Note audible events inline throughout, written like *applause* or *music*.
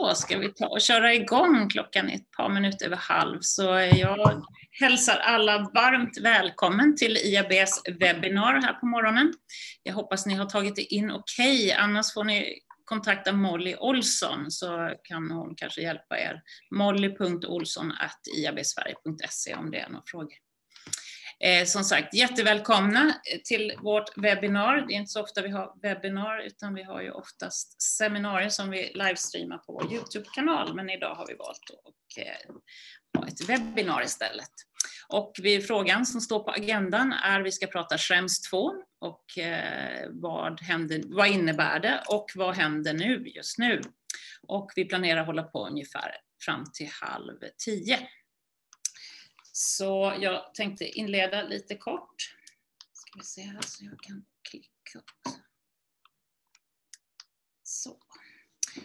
Då ska vi ta och köra igång. Klockan är ett par minuter över halv, så jag hälsar alla varmt välkommen till IABs webbinar här på morgonen. Jag hoppas ni har tagit det in okej, okay. annars får ni kontakta Molly Olsson så kan hon kanske hjälpa er. molly.olsson.iabsverige.se om det är några frågor. Eh, som sagt, jättevälkomna eh, till vårt webbinar. Det är inte så ofta vi har webbinar, utan vi har ju oftast seminarier som vi livestreamar på vår Youtube-kanal, men idag har vi valt att eh, ha ett webbinar istället. Och frågan som står på agendan är vi ska prata Schrems 2 och eh, vad, händer, vad innebär det och vad händer nu just nu? Och vi planerar hålla på ungefär fram till halv tio. Så jag tänkte inleda lite kort. Ska vi se här så jag kan klicka. Så.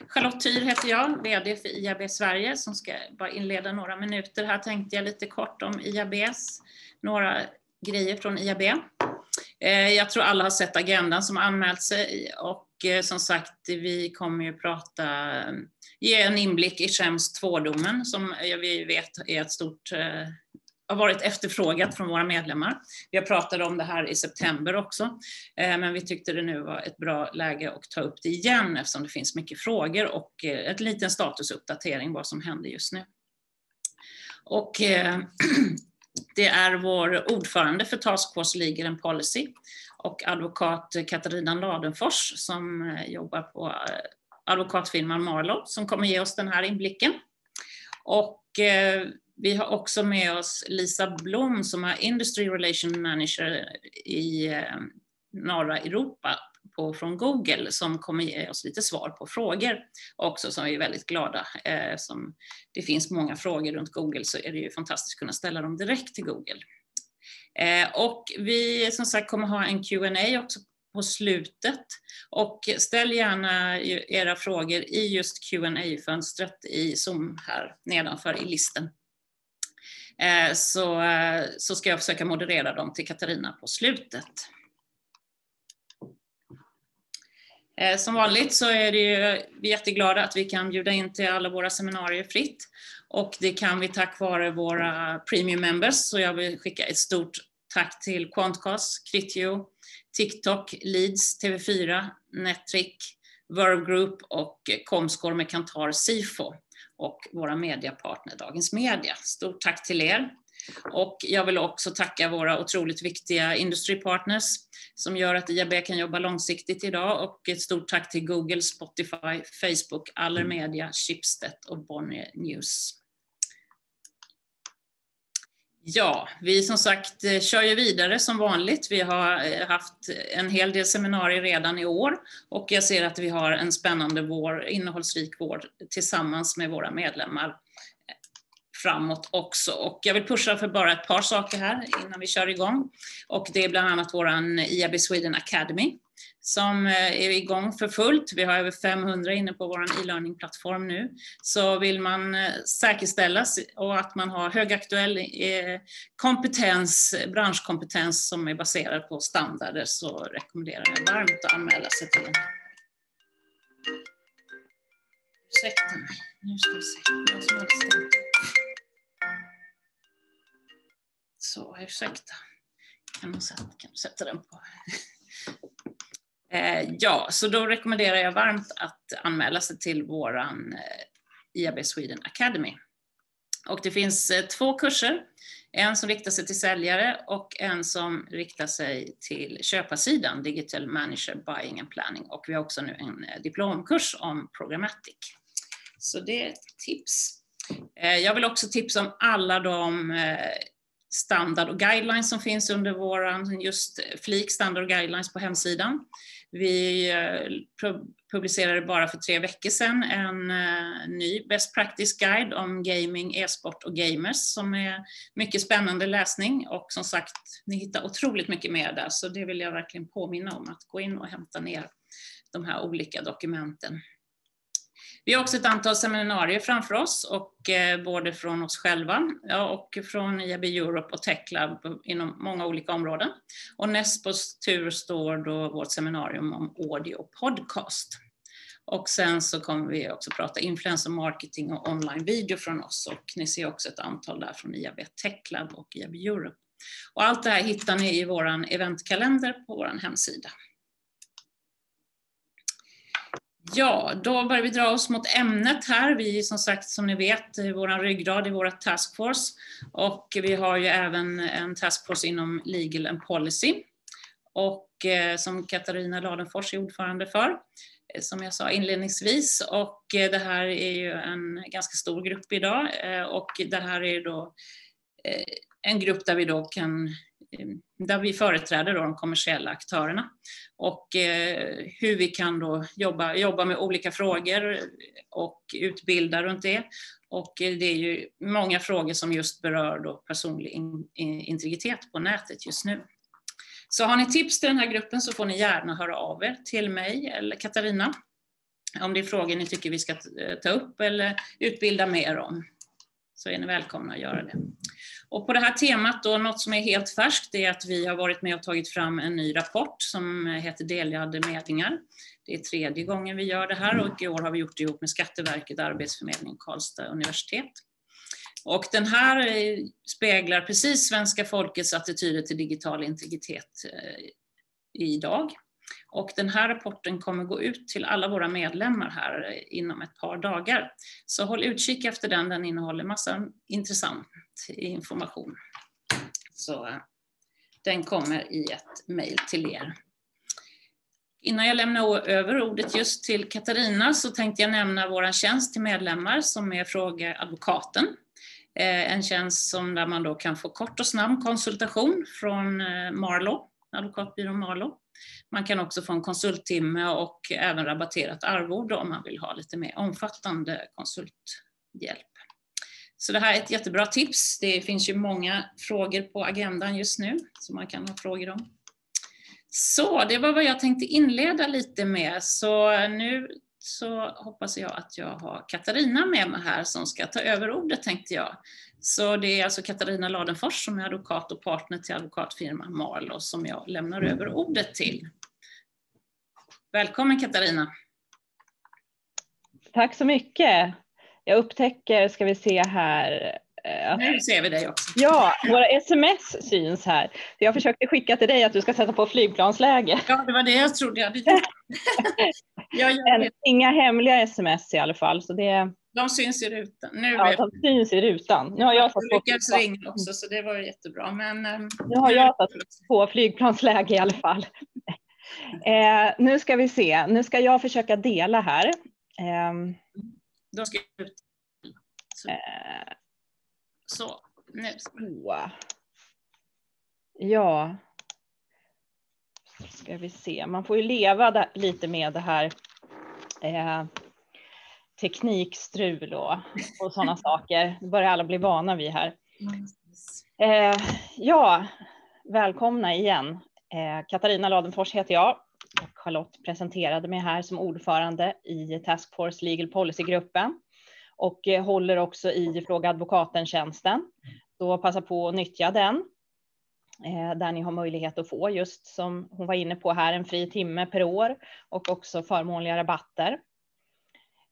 Charlotte Tyr heter jag, VD för IAB Sverige som ska bara inleda några minuter. Här tänkte jag lite kort om IABs, några grejer från IAB. Eh, jag tror alla har sett agendan som anmält sig och eh, som sagt, vi kommer ju prata, ge en inblick i Schrems 2-domen som vi vet är ett stort eh, har varit efterfrågat från våra medlemmar. Vi har pratat om det här i september också, eh, men vi tyckte det nu var ett bra läge att ta upp det igen eftersom det finns mycket frågor och en ett liten statusuppdatering vad som händer just nu. Och eh, *clears throat* det är vår ordförande för Task Force Legal and Policy och advokat Katarina Ladenfors som jobbar på advokatfirman Marlow som kommer ge oss den här inblicken. Och vi har också med oss Lisa Blom som är Industry Relation Manager i eh, norra Europa på, från Google som kommer ge oss lite svar på frågor också som vi är väldigt glada. Eh, som det finns många frågor runt Google så är det ju fantastiskt att kunna ställa dem direkt till Google. Eh, och vi som sagt kommer ha en Q&A också på slutet och ställ gärna era frågor i just qa fönstret i Zoom här nedanför i listen. Eh, så, eh, så ska jag försöka moderera dem till Katarina på slutet. Eh, som vanligt så är det ju, vi är jätteglada att vi kan bjuda in till alla våra seminarier fritt. Och det kan vi tack vare våra premium members. Så jag vill skicka ett stort tack till Quantcast, Critio, TikTok, Leeds, TV4, Netric, Verve Group och Comscore med Kantar Sifo och våra mediepartner Dagens Media. Stort tack till er. Och jag vill också tacka våra otroligt viktiga industripartners som gör att IAB kan jobba långsiktigt idag och ett stort tack till Google, Spotify, Facebook, Allermedia, Schibsted och Bonnier News. Ja, vi som sagt eh, kör ju vidare som vanligt. Vi har eh, haft en hel del seminarier redan i år och jag ser att vi har en spännande vår, innehållsrik vår tillsammans med våra medlemmar eh, framåt också. Och jag vill pusha för bara ett par saker här innan vi kör igång. Och det är bland annat våran IAB Sweden Academy som eh, är igång för fullt. Vi har över 500 inne på vår e-learning-plattform nu. Så vill man eh, säkerställa och att man har högaktuell eh, kompetens, branschkompetens som är baserad på standarder så rekommenderar jag varmt att anmäla sig till den. Ursäkta mig, nu ska vi se. Jag som. Så, ursäkta. Kan du sätta, kan du sätta den på? Eh, ja, så då rekommenderar jag varmt att anmäla sig till våran eh, IAB Sweden Academy. Och det finns eh, två kurser, en som riktar sig till säljare och en som riktar sig till köparsidan, Digital Manager Buying and Planning. Och vi har också nu en diplomkurs om Programmatic. Så det är ett tips. Jag vill också tipsa om alla de standard och guidelines som finns under våran just flik standard och guidelines på hemsidan. Vi eh, publicerade bara för tre veckor sedan en eh, ny Best Practice Guide om gaming, e-sport och gamers som är mycket spännande läsning och som sagt, ni hittar otroligt mycket mer där så det vill jag verkligen påminna om att gå in och hämta ner de här olika dokumenten. Vi har också ett antal seminarier framför oss, och, eh, både från oss själva ja, och från IAB Europe och TechLab inom många olika områden. Och näst på tur står då vårt seminarium om audio och podcast. Och sen så kommer vi också prata influencer marketing och online video från oss och ni ser också ett antal där från IAB TechLab och IAB Europe. Och allt det här hittar ni i vår eventkalender på vår hemsida. Ja, då börjar vi dra oss mot ämnet här. Vi är som sagt, som ni vet, vår ryggrad i vårt taskforce och vi har ju även en taskforce inom Legal and Policy och eh, som Katarina Ladenfors är ordförande för, eh, som jag sa inledningsvis. Och eh, det här är ju en ganska stor grupp idag eh, och det här är då eh, en grupp där vi då kan Eh, där vi företräder då de kommersiella aktörerna och eh, hur vi kan då jobba, jobba med olika frågor och utbilda runt det. Och eh, det är ju många frågor som just berör då personlig in, integritet på nätet just nu. Så har ni tips till den här gruppen så får ni gärna höra av er till mig eller Katarina om det är frågor ni tycker vi ska ta upp eller utbilda mer om. Så är ni välkomna att göra det. Och på det här temat då, något som är helt färskt, är att vi har varit med och tagit fram en ny rapport som heter Delade mätningar. Det är tredje gången vi gör det här och i år har vi gjort det ihop med Skatteverket, Arbetsförmedlingen Karlstad universitet. Och den här eh, speglar precis svenska folkets attityder till digital integritet eh, idag. Och den här rapporten kommer gå ut till alla våra medlemmar här inom ett par dagar. Så håll utkik efter den, den innehåller massa intressant information. Så eh, den kommer i ett mejl till er. Innan jag lämnar över ordet just till Katarina så tänkte jag nämna vår tjänst till medlemmar som är Fråga advokaten. Eh, en tjänst som där man då kan få kort och snabb konsultation från eh, Marlo, advokatbyrån Marlo. Man kan också få en konsulttimme och även rabatterat arvode om man vill ha lite mer omfattande konsulthjälp. Så det här är ett jättebra tips. Det finns ju många frågor på agendan just nu som man kan ha frågor om. Så det var vad jag tänkte inleda lite med. Så nu så hoppas jag att jag har Katarina med mig här som ska ta över ordet tänkte jag. Så det är alltså Katarina Ladenfors som är advokat och partner till advokatfirman Marlo som jag lämnar över ordet till. Välkommen Katarina! Tack så mycket! Jag upptäcker, ska vi se här, nu ser vi dig också. Ja, våra sms syns här. Jag försökte skicka till dig att du ska sätta på flygplansläge. Ja, det var det jag trodde jag *laughs* hade gjort. jag Inga hemliga sms i alla fall. Så det... De syns i rutan. Nu ja, de syns i rutan. Nu har jag satt på lyckades ringa också, så det var jättebra. Men, ehm, nu har jag satt på flygplansläge i alla fall. *laughs* eh, nu ska vi se. Nu ska jag försöka dela här. Eh, Då ska jag ut. Eh, så, nu. Så. Ja. Ska vi se. Man får ju leva lite med det här eh, teknikstrul och, och sådana *laughs* saker. Det börjar alla bli vana vid här. Eh, ja, välkomna igen. Eh, Katarina Ladenfors heter jag och Charlotte presenterade mig här som ordförande i Task Force Legal Policy-gruppen och eh, håller också i Fråga advokaten-tjänsten. Så passa på att nyttja den eh, där ni har möjlighet att få just som hon var inne på här en fri timme per år och också förmånliga rabatter.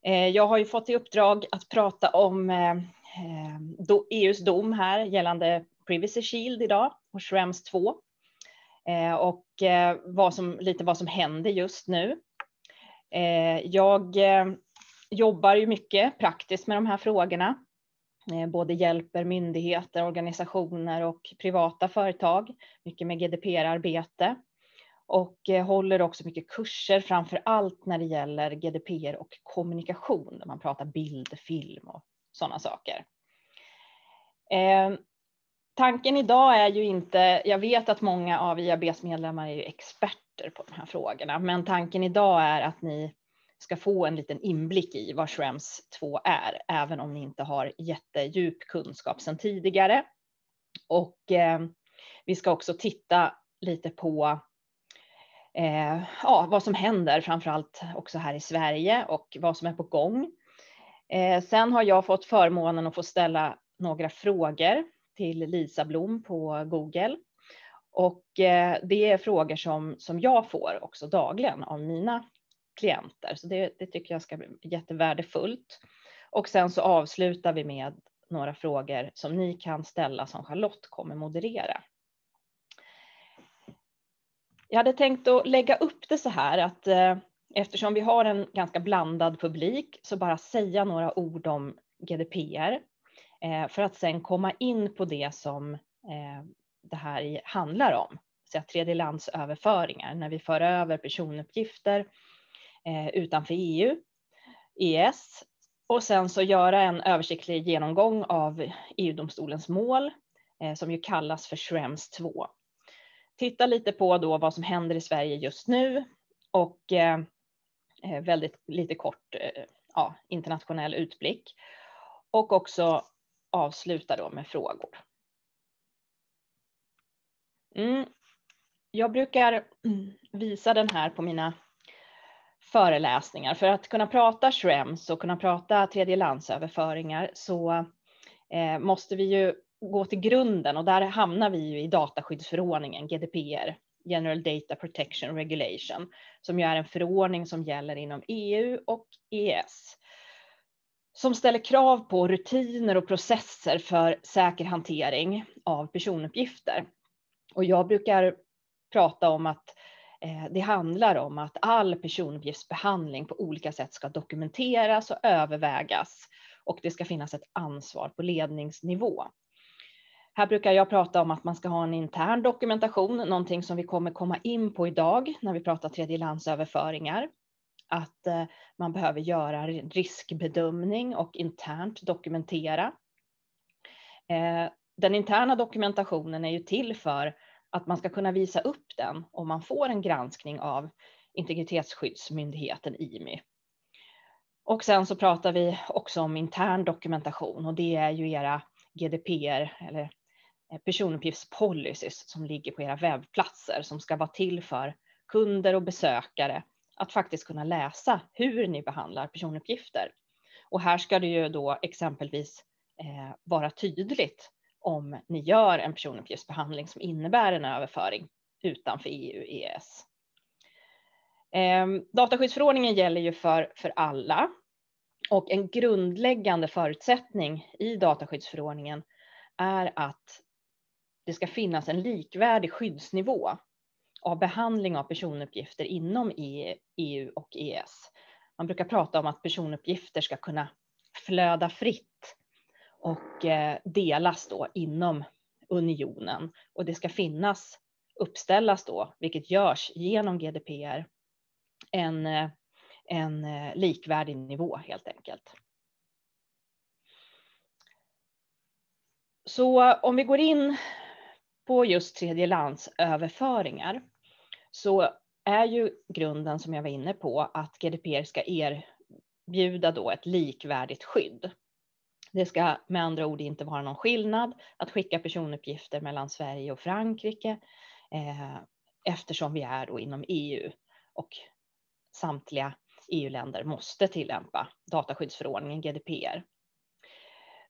Eh, jag har ju fått i uppdrag att prata om EUs e dom här gällande Privacy Shield idag och Schrems 2 och vad som, lite vad som händer just nu. Jag jobbar ju mycket praktiskt med de här frågorna. Eh, både hjälper myndigheter, organisationer och privata företag, mycket med GDPR-arbete och eh, håller också mycket kurser, framför allt när det gäller GDPR och kommunikation, där man pratar bild, film och sådana saker. Eh, tanken idag är ju inte, jag vet att många av IABs medlemmar är experter på de här frågorna, men tanken idag är att ni ska få en liten inblick i vad Schrems 2 är, även om ni inte har jättedjup kunskap sedan tidigare. Och eh, vi ska också titta lite på eh, ja, vad som händer, framför allt också här i Sverige och vad som är på gång. Eh, sen har jag fått förmånen att få ställa några frågor till Lisa Blom på Google. Och eh, det är frågor som, som jag får också dagligen av mina klienter. Så det, det tycker jag ska bli jättevärdefullt. Och sen så avslutar vi med några frågor som ni kan ställa som Charlotte kommer moderera. Jag hade tänkt att lägga upp det så här att eh, eftersom vi har en ganska blandad publik så bara säga några ord om GDPR eh, för att sen komma in på det som eh, det här handlar om, så tredjelandsöverföringar när vi för över personuppgifter Eh, utanför EU, EES, och sen så göra en översiktlig genomgång av EU-domstolens mål eh, som ju kallas för Schrems 2 titta lite på då vad som händer i Sverige just nu och eh, väldigt lite kort ja, internationell utblick. Och också avsluta då med frågor. Mm. Jag brukar visa den här på mina föreläsningar. För att kunna prata Schrems och kunna prata tredjelandsöverföringar så eh, måste vi ju gå till grunden och där hamnar vi ju i dataskyddsförordningen, GDPR, General Data Protection Regulation, som ju är en förordning som gäller inom EU och EES. Som ställer krav på rutiner och processer för säker hantering av personuppgifter. Och jag brukar prata om att eh, Eh, det handlar om att all personuppgiftsbehandling på olika sätt ska dokumenteras och övervägas och det ska finnas ett ansvar på ledningsnivå. Här brukar jag prata om att man ska ha en intern dokumentation, någonting som vi kommer komma in på idag när vi pratar tredjelandsöverföringar. Att eh, man behöver göra riskbedömning och internt dokumentera. Eh, den interna dokumentationen är ju till för att man ska kunna visa upp den om man får en granskning av Integritetsskyddsmyndigheten IMY. Och sen så pratar vi också om intern dokumentation och det är ju era GDPR eller Eh, personuppgiftspolicies som ligger på era webbplatser som ska vara till för kunder och besökare att faktiskt kunna läsa hur ni behandlar personuppgifter. Och här ska det ju då exempelvis eh, vara tydligt om ni gör en personuppgiftsbehandling som innebär en överföring utanför EU-EES. Eh, dataskyddsförordningen gäller ju för, för alla och en grundläggande förutsättning i dataskyddsförordningen är att det ska finnas en likvärdig skyddsnivå av behandling av personuppgifter inom EU och EES. Man brukar prata om att personuppgifter ska kunna flöda fritt och eh, delas då inom unionen och det ska finnas uppställas då, vilket görs genom GDPR, en, eh, en eh, likvärdig nivå helt enkelt. Så om vi går in på just tredjelandsöverföringar så är ju grunden som jag var inne på att GDPR ska erbjuda då ett likvärdigt skydd. Det ska med andra ord inte vara någon skillnad att skicka personuppgifter mellan Sverige och Frankrike eh, eftersom vi är då inom EU och samtliga EU-länder måste tillämpa dataskyddsförordningen GDPR.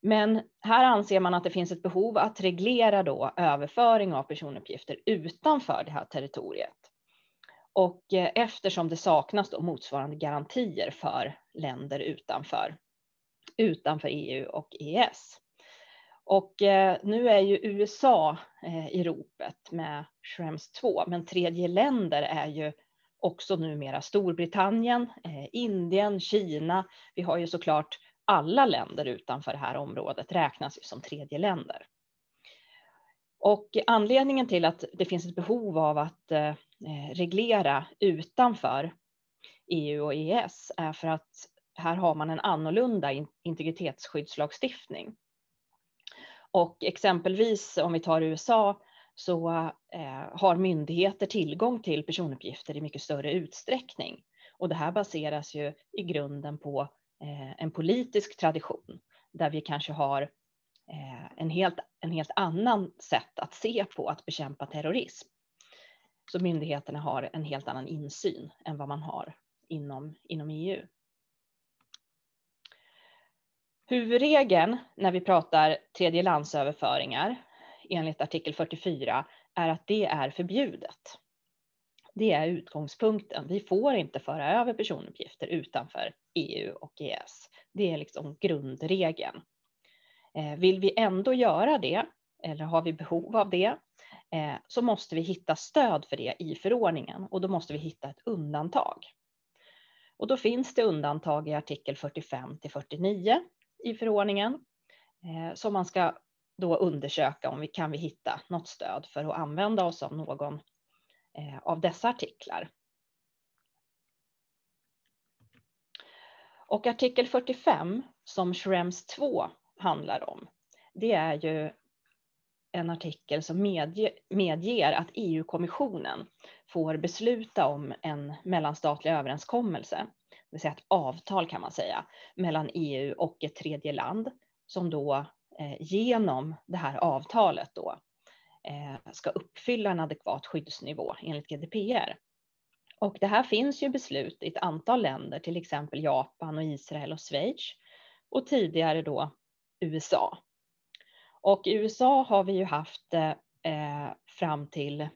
Men här anser man att det finns ett behov att reglera då överföring av personuppgifter utanför det här territoriet. Och eh, eftersom det saknas då motsvarande garantier för länder utanför, utanför EU och EES. Och eh, nu är ju USA eh, i ropet med Schrems 2, men tredje länder är ju också numera Storbritannien, eh, Indien, Kina. Vi har ju såklart alla länder utanför det här området räknas ju som tredje länder. Och anledningen till att det finns ett behov av att eh, reglera utanför EU och EES är för att här har man en annorlunda integritetsskyddslagstiftning. Och exempelvis om vi tar USA så eh, har myndigheter tillgång till personuppgifter i mycket större utsträckning. Och det här baseras ju i grunden på eh, en politisk tradition där vi kanske har eh, en helt, en helt annan sätt att se på att bekämpa terrorism. Så myndigheterna har en helt annan insyn än vad man har inom, inom EU. Huvudregeln när vi pratar tredjelandsöverföringar enligt artikel 44 är att det är förbjudet. Det är utgångspunkten. Vi får inte föra över personuppgifter utanför EU och EES. Det är liksom grundregeln. Eh, vill vi ändå göra det, eller har vi behov av det, eh, så måste vi hitta stöd för det i förordningen och då måste vi hitta ett undantag. Och då finns det undantag i artikel 45 till 49 i förordningen eh, som man ska då undersöka om vi kan vi hitta något stöd för att använda oss av någon eh, av dessa artiklar. Och artikel 45 som Schrems 2 handlar om, det är ju en artikel som medger, medger att EU-kommissionen får besluta om en mellanstatlig överenskommelse, vill säga ett avtal kan man säga, mellan EU och ett tredje land som då eh, genom det här avtalet då eh, ska uppfylla en adekvat skyddsnivå enligt GDPR. Och det här finns ju beslut i ett antal länder, till exempel Japan och Israel och Schweiz och tidigare då USA. Och i USA har vi ju haft eh, fram till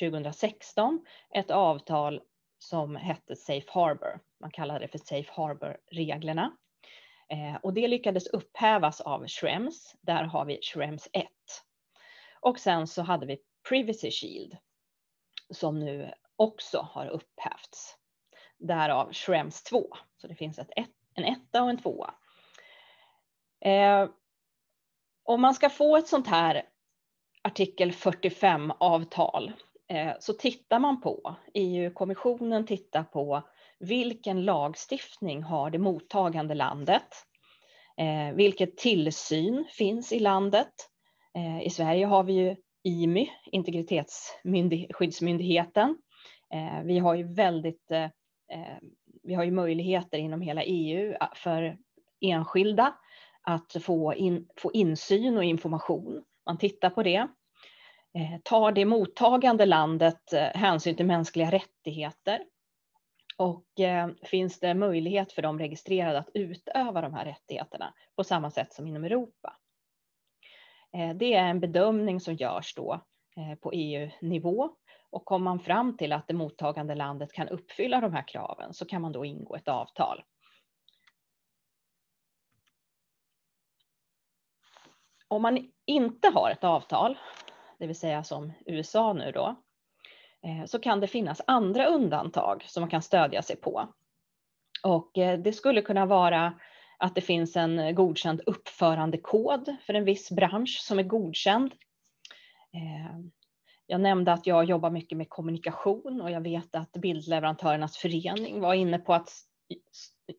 2016 ett avtal som hette Safe Harbor. Man kallar det för Safe Harbor-reglerna. Eh, och det lyckades upphävas av Schrems. Där har vi Schrems 1. Och sen så hade vi Privacy Shield som nu också har upphävts. Därav Schrems 2. Så det finns ett, en etta och en tvåa. Eh, om man ska få ett sånt här artikel 45 avtal Eh, så tittar man på, EU-kommissionen tittar på vilken lagstiftning har det mottagande landet? Eh, vilket tillsyn finns i landet? Eh, I Sverige har vi ju IMY, Integritetsskyddsmyndigheten. Eh, vi har ju väldigt, eh, eh, vi har ju möjligheter inom hela EU för enskilda att få, in, få insyn och information. Man tittar på det. Eh, Tar det mottagande landet eh, hänsyn till mänskliga rättigheter? Och eh, finns det möjlighet för de registrerade att utöva de här rättigheterna på samma sätt som inom Europa? Det är en bedömning som görs då på EU-nivå och kommer man fram till att det mottagande landet kan uppfylla de här kraven så kan man då ingå ett avtal. Om man inte har ett avtal, det vill säga som USA nu då, eh, så kan det finnas andra undantag som man kan stödja sig på. Och eh, det skulle kunna vara att det finns en godkänd uppförandekod för en viss bransch som är godkänd. Eh, jag nämnde att jag jobbar mycket med kommunikation och jag vet att Bildleverantörernas förening var inne på att,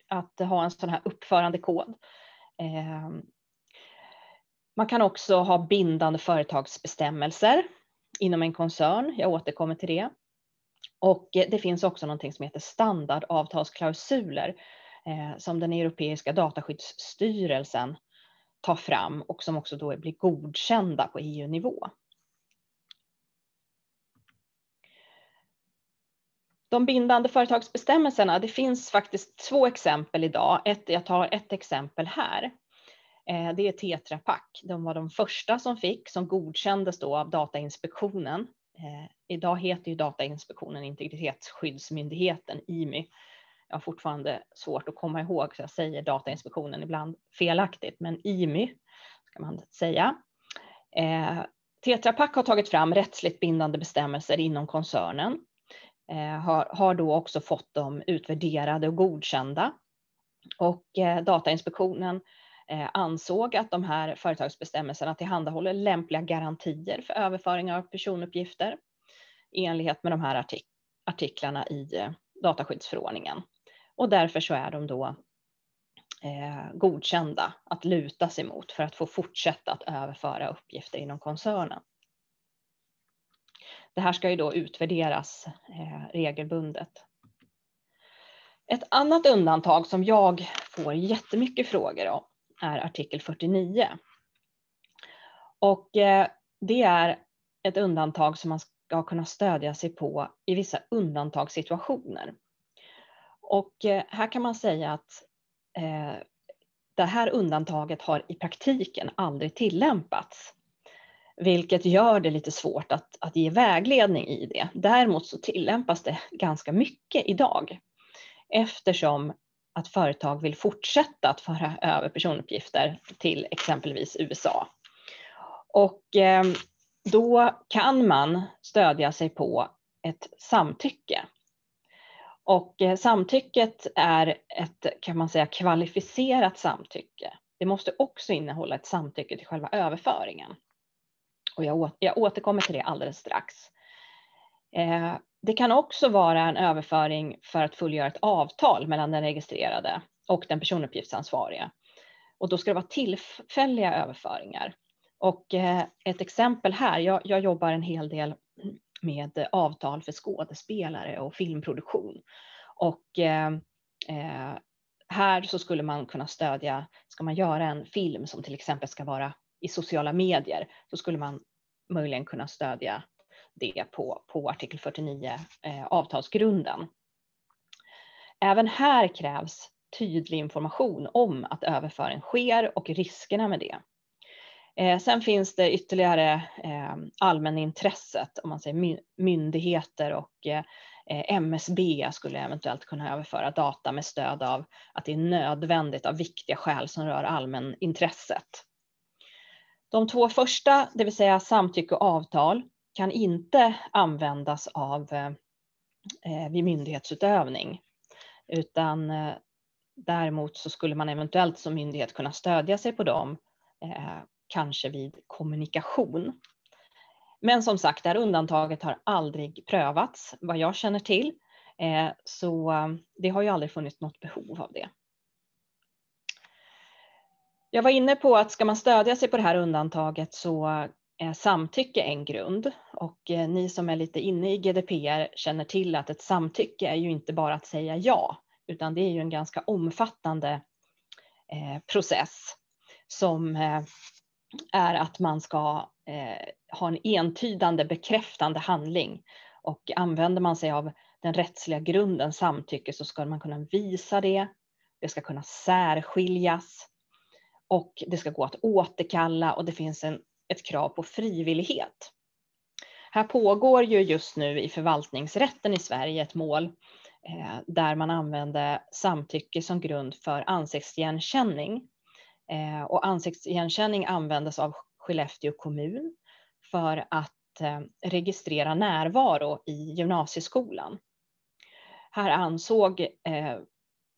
att ha en sån här uppförandekod. Man kan också ha bindande företagsbestämmelser inom en koncern. Jag återkommer till det. Och eh, det finns också någonting som heter standardavtalsklausuler eh, som den europeiska dataskyddsstyrelsen tar fram och som också då blir godkända på EU-nivå. De bindande företagsbestämmelserna, det finns faktiskt två exempel idag. Ett, jag tar ett exempel här. Eh, det är Tetra Pak. De var de första som fick, som godkändes då av Datainspektionen. Eh, idag heter ju Datainspektionen Integritetsskyddsmyndigheten, IMY. Jag har fortfarande svårt att komma ihåg, så jag säger Datainspektionen ibland felaktigt, men IMY ska man säga. Eh, Tetra Pak har tagit fram rättsligt bindande bestämmelser inom koncernen har, har då också fått dem utvärderade och godkända. Och Datainspektionen eh, Eh, ansåg att de här företagsbestämmelserna tillhandahåller lämpliga garantier för överföring av personuppgifter i enlighet med de här artik artiklarna i eh, dataskyddsförordningen. Och därför så är de då eh, godkända att luta sig mot för att få fortsätta att överföra uppgifter inom koncernen. Det här ska ju då utvärderas eh, regelbundet. Ett annat undantag som jag får jättemycket frågor om är artikel 49. Och eh, det är ett undantag som man ska kunna stödja sig på i vissa undantagssituationer. Och eh, här kan man säga att eh, det här undantaget har i praktiken aldrig tillämpats. vilket gör det lite svårt att, att ge vägledning i det. Däremot så tillämpas det ganska mycket idag eftersom att företag vill fortsätta att föra över personuppgifter till exempelvis USA. Och eh, då kan man stödja sig på ett samtycke. Och eh, samtycket är ett, kan man säga, kvalificerat samtycke. Det måste också innehålla ett samtycke till själva överföringen. Och jag återkommer till det alldeles strax. Eh, det kan också vara en överföring för att fullgöra ett avtal mellan den registrerade och den personuppgiftsansvariga. Och då ska det vara tillfälliga överföringar. Och eh, ett exempel här, jag, jag jobbar en hel del med avtal för skådespelare och filmproduktion. Och eh, eh, här så skulle man kunna stödja, ska man göra en film som till exempel ska vara i sociala medier, så skulle man möjligen kunna stödja det på, på artikel 49, eh, avtalsgrunden. Även här krävs tydlig information om att överföring sker och riskerna med det. Eh, sen finns det ytterligare eh, allmänintresset, om man säger myndigheter och eh, MSB skulle eventuellt kunna överföra data med stöd av att det är nödvändigt av viktiga skäl som rör allmänintresset. De två första, det vill säga samtycke och avtal, kan inte användas av eh, vid myndighetsutövning, utan eh, däremot så skulle man eventuellt som myndighet kunna stödja sig på dem, eh, kanske vid kommunikation. Men som sagt, det här undantaget har aldrig prövats vad jag känner till, eh, så det har ju aldrig funnits något behov av det. Jag var inne på att ska man stödja sig på det här undantaget så Eh, samtycke en grund. Och eh, ni som är lite inne i GDPR känner till att ett samtycke är ju inte bara att säga ja, utan det är ju en ganska omfattande eh, process som är att man ska ha en entydande bekräftande handling. Och använder man sig av den rättsliga grunden samtycke så ska man kunna visa det. Det ska kunna särskiljas. Och det ska gå att återkalla och det finns en, ett krav på frivillighet. Här pågår ju just nu i förvaltningsrätten i Sverige ett mål eh, där man använder samtycke som grund för ansiktsigenkänning. Eh, och ansiktsigenkänning användes av Skellefteå kommun för att eh, registrera närvaro i gymnasieskolan. Här ansåg eh,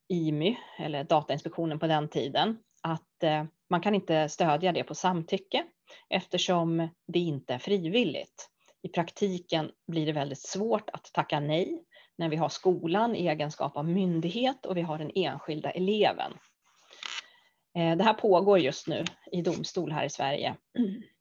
IMY, eller Datainspektionen på den tiden, att eh, man kan inte stödja det på samtycke eftersom det inte är frivilligt. I praktiken blir det väldigt svårt att tacka nej när vi har skolan i egenskap av myndighet och vi har den enskilda eleven. Eh, det här pågår just nu i domstol här i Sverige. *clears throat*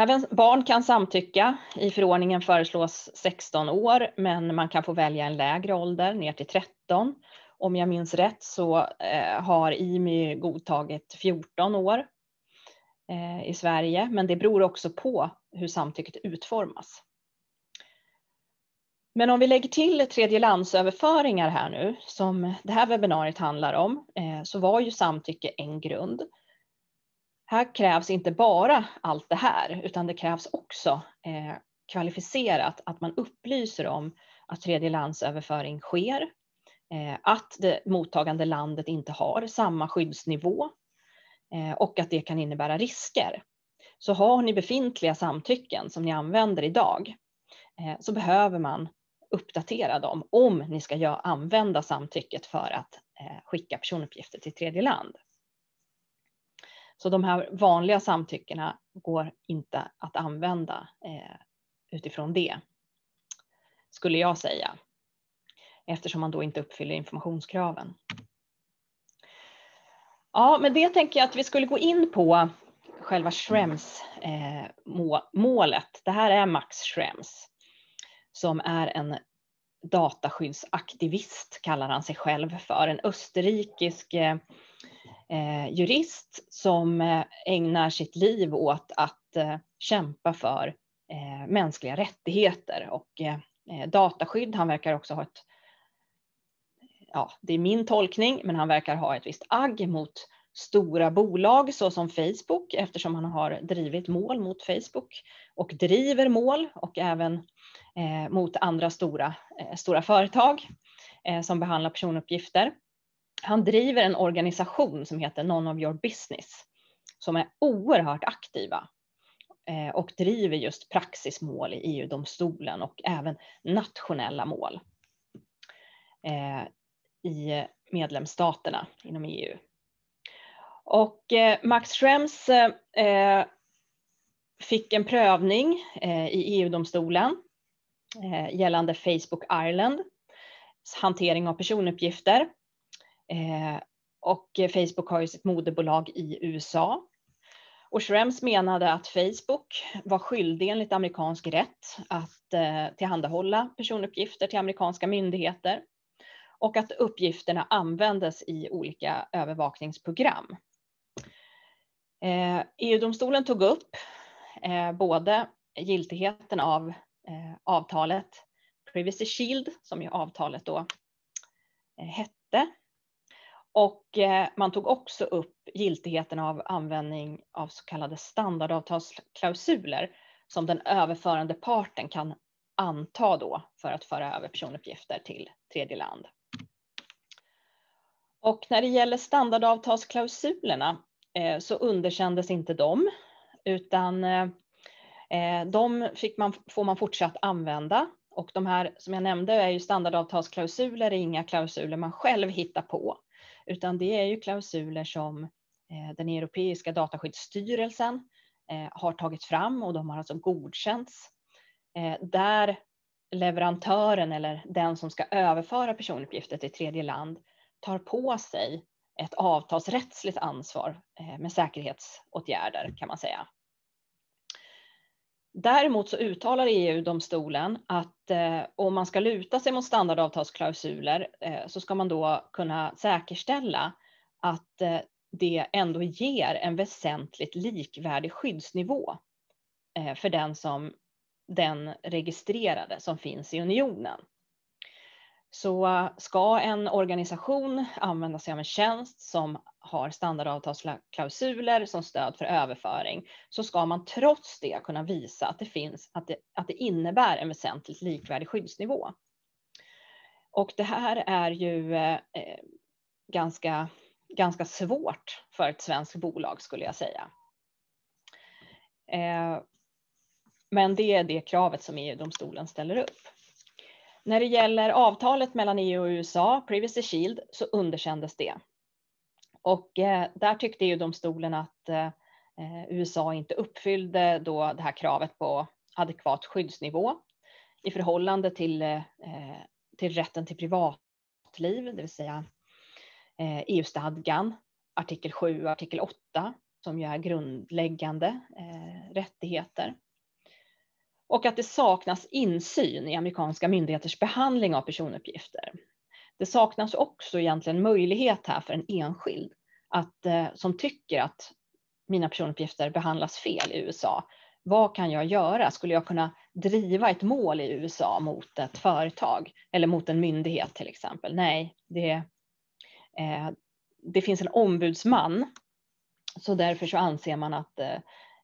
Även barn kan samtycka. I förordningen föreslås 16 år, men man kan få välja en lägre ålder ner till 13. Om jag minns rätt så eh, har IMY godtagit 14 år Eh, i Sverige, men det beror också på hur samtycket utformas. Men om vi lägger till tredjelandsöverföringar här nu, som det här webbinariet handlar om, eh, så var ju samtycke en grund. Här krävs inte bara allt det här, utan det krävs också eh, kvalificerat att man upplyser om att tredjelandsöverföring sker, att det mottagande landet inte har samma skyddsnivå Eh, och att det kan innebära risker. Så har ni befintliga samtycken som ni använder idag eh, så behöver man uppdatera dem om ni ska använda samtycket för att eh, skicka personuppgifter till tredje land. Så de här vanliga samtyckena går inte att använda utifrån det, skulle jag säga, eftersom man då inte uppfyller informationskraven. Ja, med det tänker jag att vi skulle gå in på själva Schrems-målet. Eh, det här är Max Schrems som är en dataskyddsaktivist, kallar han sig själv för, en österrikisk eh, eh jurist som eh, ägnar sitt liv åt att eh, kämpa för eh, mänskliga rättigheter och eh, dataskydd. Han verkar också ha ett, ja, det är min tolkning, men han verkar ha ett visst agg mot stora bolag såsom Facebook eftersom han har drivit mål mot Facebook och driver mål och även eh, mot andra stora, eh, stora företag eh, som behandlar personuppgifter. Han driver en organisation som heter None of your business som är oerhört aktiva eh, och driver just praxismål i EU-domstolen och även nationella mål eh, i medlemsstaterna inom EU. Och eh, Max Schrems eh, fick en prövning eh, i EU-domstolen gällande Facebook Ireland hantering av personuppgifter. Och Facebook har ju sitt moderbolag i USA. Och Schrems menade att Facebook var skyldig enligt amerikansk rätt att tillhandahålla personuppgifter till amerikanska myndigheter och att uppgifterna användes i olika övervakningsprogram. Eh, e EU-domstolen tog upp eh, både giltigheten av eh, avtalet Privacy Shield, som ju avtalet då hette. Och man tog också upp giltigheten av användning av så kallade standardavtalsklausuler som den överförande parten kan anta då för att föra över personuppgifter till tredje land. Och när det gäller standardavtalsklausulerna Eh, så underkändes inte de, utan eh, eh, de fick man, får man fortsatt använda. Och de här som jag nämnde är ju standardavtalsklausuler, är inga klausuler man själv hittar på, utan det är ju klausuler som eh, den europeiska dataskyddsstyrelsen eh, har tagit fram och de har alltså godkänts. Där leverantören eller den som ska överföra personuppgifter till tredje land tar på sig ett avtalsrättsligt ansvar eh, med säkerhetsåtgärder kan man säga. Däremot så uttalar EU-domstolen att eh, om man ska luta sig mot standardavtalsklausuler eh, så ska man då kunna säkerställa att eh, det ändå ger en väsentligt likvärdig skyddsnivå eh, för den som den registrerade som finns i unionen. Så ska en organisation använda sig av en tjänst som har standardavtalsklausuler som stöd för överföring så ska man trots det kunna visa att det, finns, att det, att det innebär en väsentligt likvärdig skyddsnivå. Och det här är ju eh, ganska, ganska svårt för ett svenskt bolag skulle jag säga. Eh, men det är det kravet som EU-domstolen ställer upp. När det gäller avtalet mellan EU och USA, Privacy Shield, så underkändes det. Och eh, där tyckte EU-domstolen att eh, eh USA inte uppfyllde då det här kravet på adekvat skyddsnivå i förhållande till, eh, eh till rätten till privatliv, det vill säga eh, e EU-stadgan, artikel 7 och artikel 8, som ju är grundläggande rättigheter och att det saknas insyn i amerikanska myndigheters behandling av personuppgifter. Det saknas också egentligen möjlighet här för en enskild att, eh, som tycker att mina personuppgifter behandlas fel i USA. Vad kan jag göra? Skulle jag kunna driva ett mål i USA mot ett företag eller mot en myndighet till exempel? Nej, det, eh, det finns en ombudsman. Så därför så anser man att eh,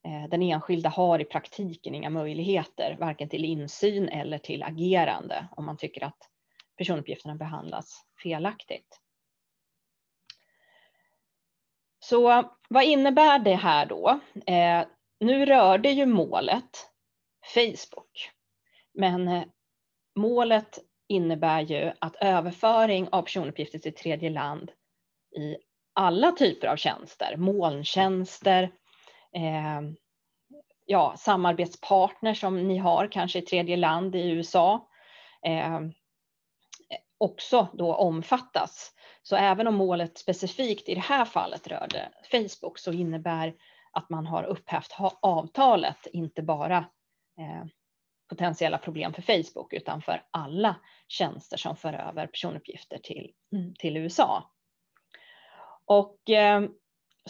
Eh, den enskilda har i praktiken inga möjligheter, varken till insyn eller till agerande om man tycker att personuppgifterna behandlas felaktigt. Så vad innebär det här då? Eh, nu rörde ju målet Facebook, men eh, målet innebär ju att överföring av personuppgifter till tredje land i alla typer av tjänster, molntjänster, eh, ja, samarbetspartner som ni har kanske i tredje land i USA eh, också då omfattas. Så även om målet specifikt i det här fallet rörde Facebook så innebär att man har upphävt avtalet inte bara eh, potentiella problem för Facebook utan för alla tjänster som för över personuppgifter till, till USA. Och eh,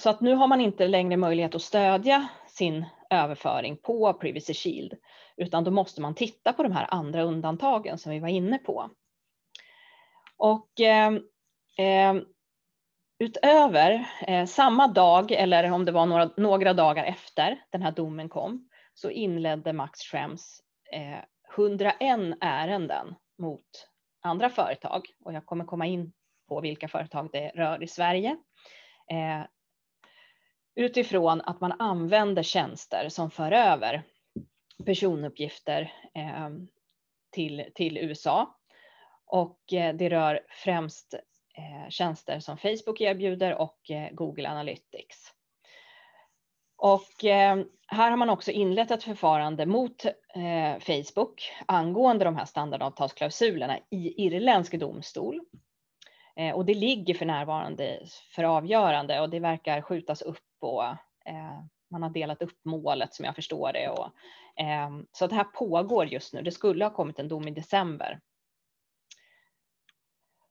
så att nu har man inte längre möjlighet att stödja sin överföring på Privacy Shield, utan då måste man titta på de här andra undantagen som vi var inne på. Och eh, eh, utöver eh, samma dag eller om det var några, några dagar efter den här domen kom så inledde Max Schrems eh, 101 ärenden mot andra företag och jag kommer komma in på vilka företag det rör i Sverige. Eh, utifrån att man använder tjänster som för över personuppgifter eh, till, till USA. Och eh, det rör främst eh, tjänster som Facebook erbjuder och eh, Google Analytics. Och eh, här har man också inlett ett förfarande mot eh, Facebook angående de här standardavtalsklausulerna i irländsk domstol. Och det ligger för närvarande för avgörande och det verkar skjutas upp och eh, man har delat upp målet som jag förstår det. Och, eh, så det här pågår just nu. Det skulle ha kommit en dom i december.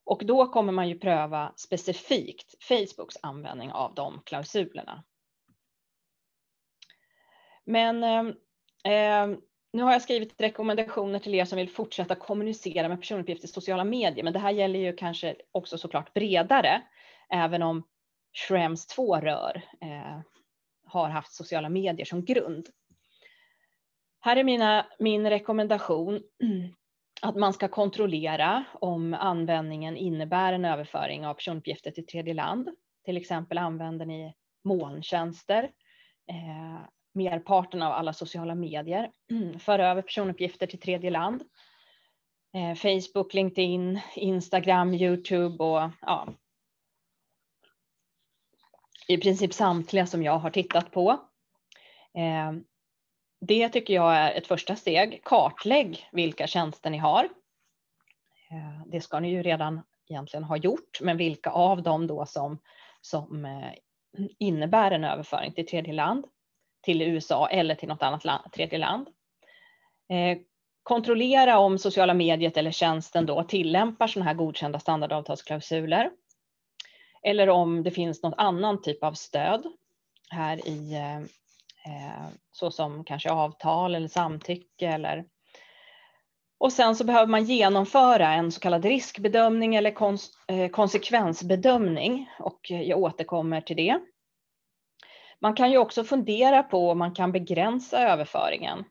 Och då kommer man ju pröva specifikt Facebooks användning av de klausulerna. Men eh, eh, nu har jag skrivit rekommendationer till er som vill fortsätta kommunicera med personuppgifter i sociala medier, men det här gäller ju kanske också såklart bredare, även om Schrems två rör eh, har haft sociala medier som grund. Här är mina, min rekommendation *clears throat* att man ska kontrollera om användningen innebär en överföring av personuppgifter till tredje land. Till exempel använder ni molntjänster eh, merparten av alla sociala medier *clears throat* för över personuppgifter till tredje land. Eh, Facebook, LinkedIn, Instagram, Youtube och ja, i princip samtliga som jag har tittat på. Eh, det tycker jag är ett första steg. Kartlägg vilka tjänster ni har. Eh, det ska ni ju redan egentligen ha gjort, men vilka av dem då som, som eh, innebär en överföring till tredje land till USA eller till något annat land, tredje land. Eh, kontrollera om sociala mediet eller tjänsten då tillämpar sådana här godkända standardavtalsklausuler. Eller om det finns någon annan typ av stöd här i eh, eh, såsom kanske avtal eller samtycke eller och sen så behöver man genomföra en så kallad riskbedömning eller kons eh, konsekvensbedömning och jag återkommer till det. Man kan ju också fundera på om man kan begränsa överföringen.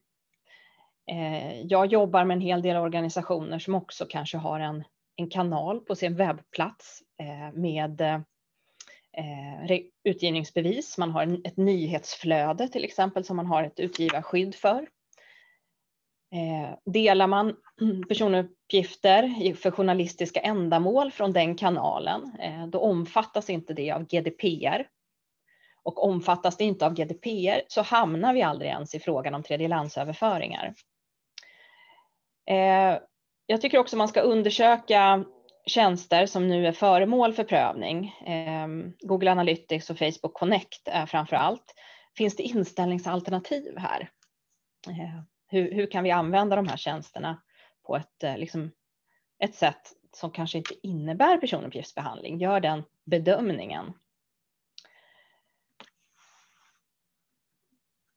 Jag jobbar med en hel del organisationer som också kanske har en, en kanal på sin webbplats eh, med eh, utgivningsbevis. Man har ett nyhetsflöde till exempel som man har ett utgivarskydd för. Eh, delar man *clears throat* personuppgifter för journalistiska ändamål från den kanalen, då omfattas inte det av GDPR och omfattas det inte av GDPR så hamnar vi aldrig ens i frågan om tredjelandsöverföringar. Jag tycker också man ska undersöka tjänster som nu är föremål för prövning. Ehm, Google Analytics och Facebook Connect är framför allt. Finns det inställningsalternativ här? Ehm, hur, hur, kan vi använda de här tjänsterna på ett, eh, liksom, ett sätt som kanske inte innebär personuppgiftsbehandling? Gör den bedömningen.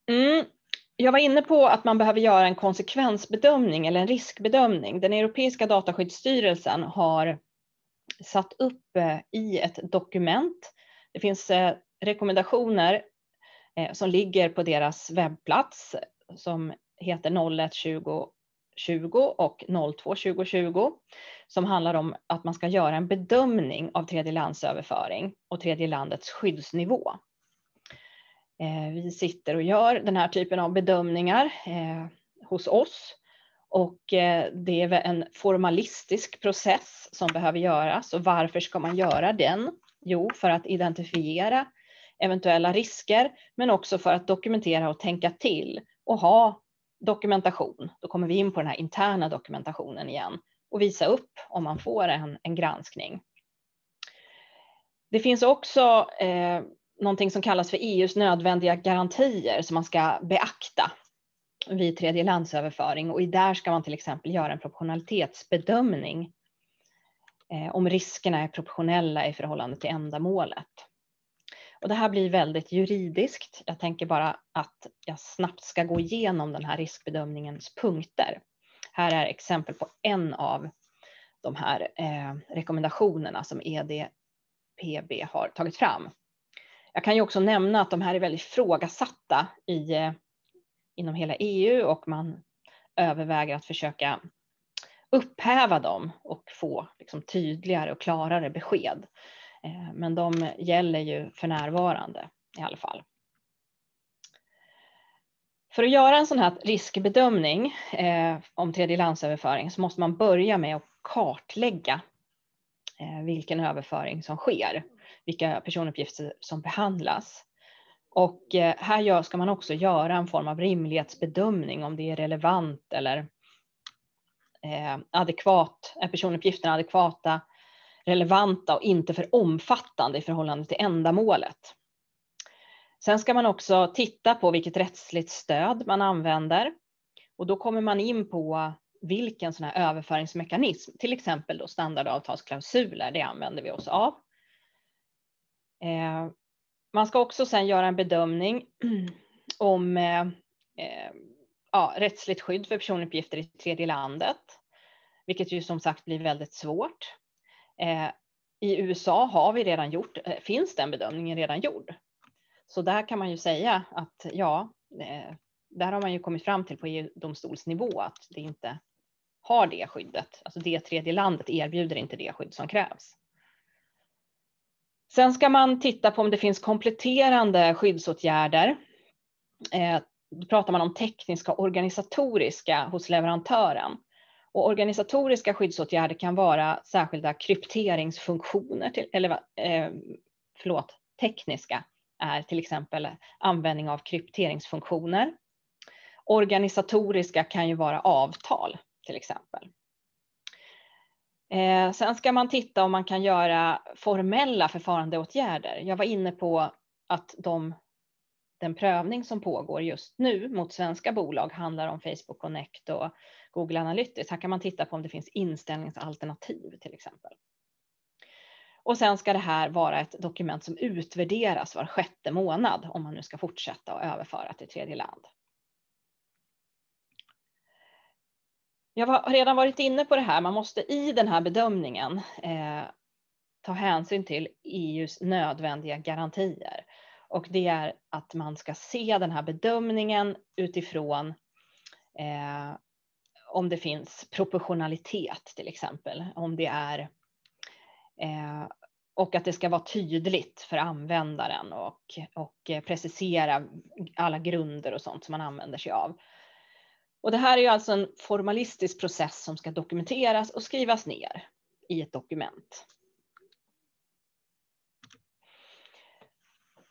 Mm. Jag var inne på att man behöver göra en konsekvensbedömning eller en riskbedömning. Den europeiska dataskyddsstyrelsen har satt upp eh, i ett dokument. Det finns eh, rekommendationer eh, som ligger på deras webbplats som heter 01 20 20 och 02 2020 som handlar om att man ska göra en bedömning av tredjelandsöverföring och tredjelandets skyddsnivå. Eh, vi sitter och gör den här typen av bedömningar eh, hos oss och eh, det är en formalistisk process som behöver göras och varför ska man göra den? Jo, för att identifiera eventuella risker, men också för att dokumentera och tänka till och ha dokumentation. Då kommer vi in på den här interna dokumentationen igen och visa upp om man får en, en granskning. Det finns också eh, någonting som kallas för EUs nödvändiga garantier som man ska beakta vid tredjelandsöverföring och i där ska man till exempel göra en proportionalitetsbedömning eh, om riskerna är proportionella i förhållande till ändamålet. Och det här blir väldigt juridiskt. Jag tänker bara att jag snabbt ska gå igenom den här riskbedömningens punkter. Här är exempel på en av de här eh, rekommendationerna som EDPB har tagit fram. Jag kan ju också nämna att de här är väldigt ifrågasatta i, eh, inom hela EU och man överväger att försöka upphäva dem och få liksom, tydligare och klarare besked. Eh, men de gäller ju för närvarande i alla fall. För att göra en sån här riskbedömning eh, om tredjelandsöverföring så måste man börja med att kartlägga eh, vilken överföring som sker, vilka personuppgifter som behandlas. Och eh, här gör, ska man också göra en form av rimlighetsbedömning om det är relevant eller eh, adekvat, är personuppgifterna adekvata, relevanta och inte för omfattande i förhållande till ändamålet. Sen ska man också titta på vilket rättsligt stöd man använder och då kommer man in på vilken sån här överföringsmekanism, till exempel då standardavtalsklausuler, det använder vi oss av. Eh, man ska också sen göra en bedömning *clears throat* om eh, eh, ja, rättsligt skydd för personuppgifter i tredje landet, vilket ju som sagt blir väldigt svårt. Eh, I USA har vi redan gjort, eh, finns den bedömningen redan gjord. Så där kan man ju säga att ja, eh, där har man ju kommit fram till på EU-domstolsnivå att det inte har det skyddet. Alltså det tredje landet erbjuder inte det skydd som krävs. Sen ska man titta på om det finns kompletterande skyddsåtgärder. Eh, då pratar man om tekniska och organisatoriska hos leverantören. Och organisatoriska skyddsåtgärder kan vara särskilda krypteringsfunktioner, till, eller eh, förlåt, tekniska är till exempel användning av krypteringsfunktioner. Organisatoriska kan ju vara avtal till exempel. Eh, sen ska man titta om man kan göra formella förfarandeåtgärder. Jag var inne på att de, den prövning som pågår just nu mot svenska bolag handlar om Facebook Connect och Google Analytics. Här kan man titta på om det finns inställningsalternativ till exempel. Och sen ska det här vara ett dokument som utvärderas var sjätte månad om man nu ska fortsätta att överföra till tredje land. Jag har redan varit inne på det här, man måste i den här bedömningen eh, ta hänsyn till EUs nödvändiga garantier. Och det är att man ska se den här bedömningen utifrån eh, om det finns proportionalitet till exempel, om det är eh, och att det ska vara tydligt för användaren och, och eh, precisera alla grunder och sånt som man använder sig av. Och det här är ju alltså en formalistisk process som ska dokumenteras och skrivas ner i ett dokument.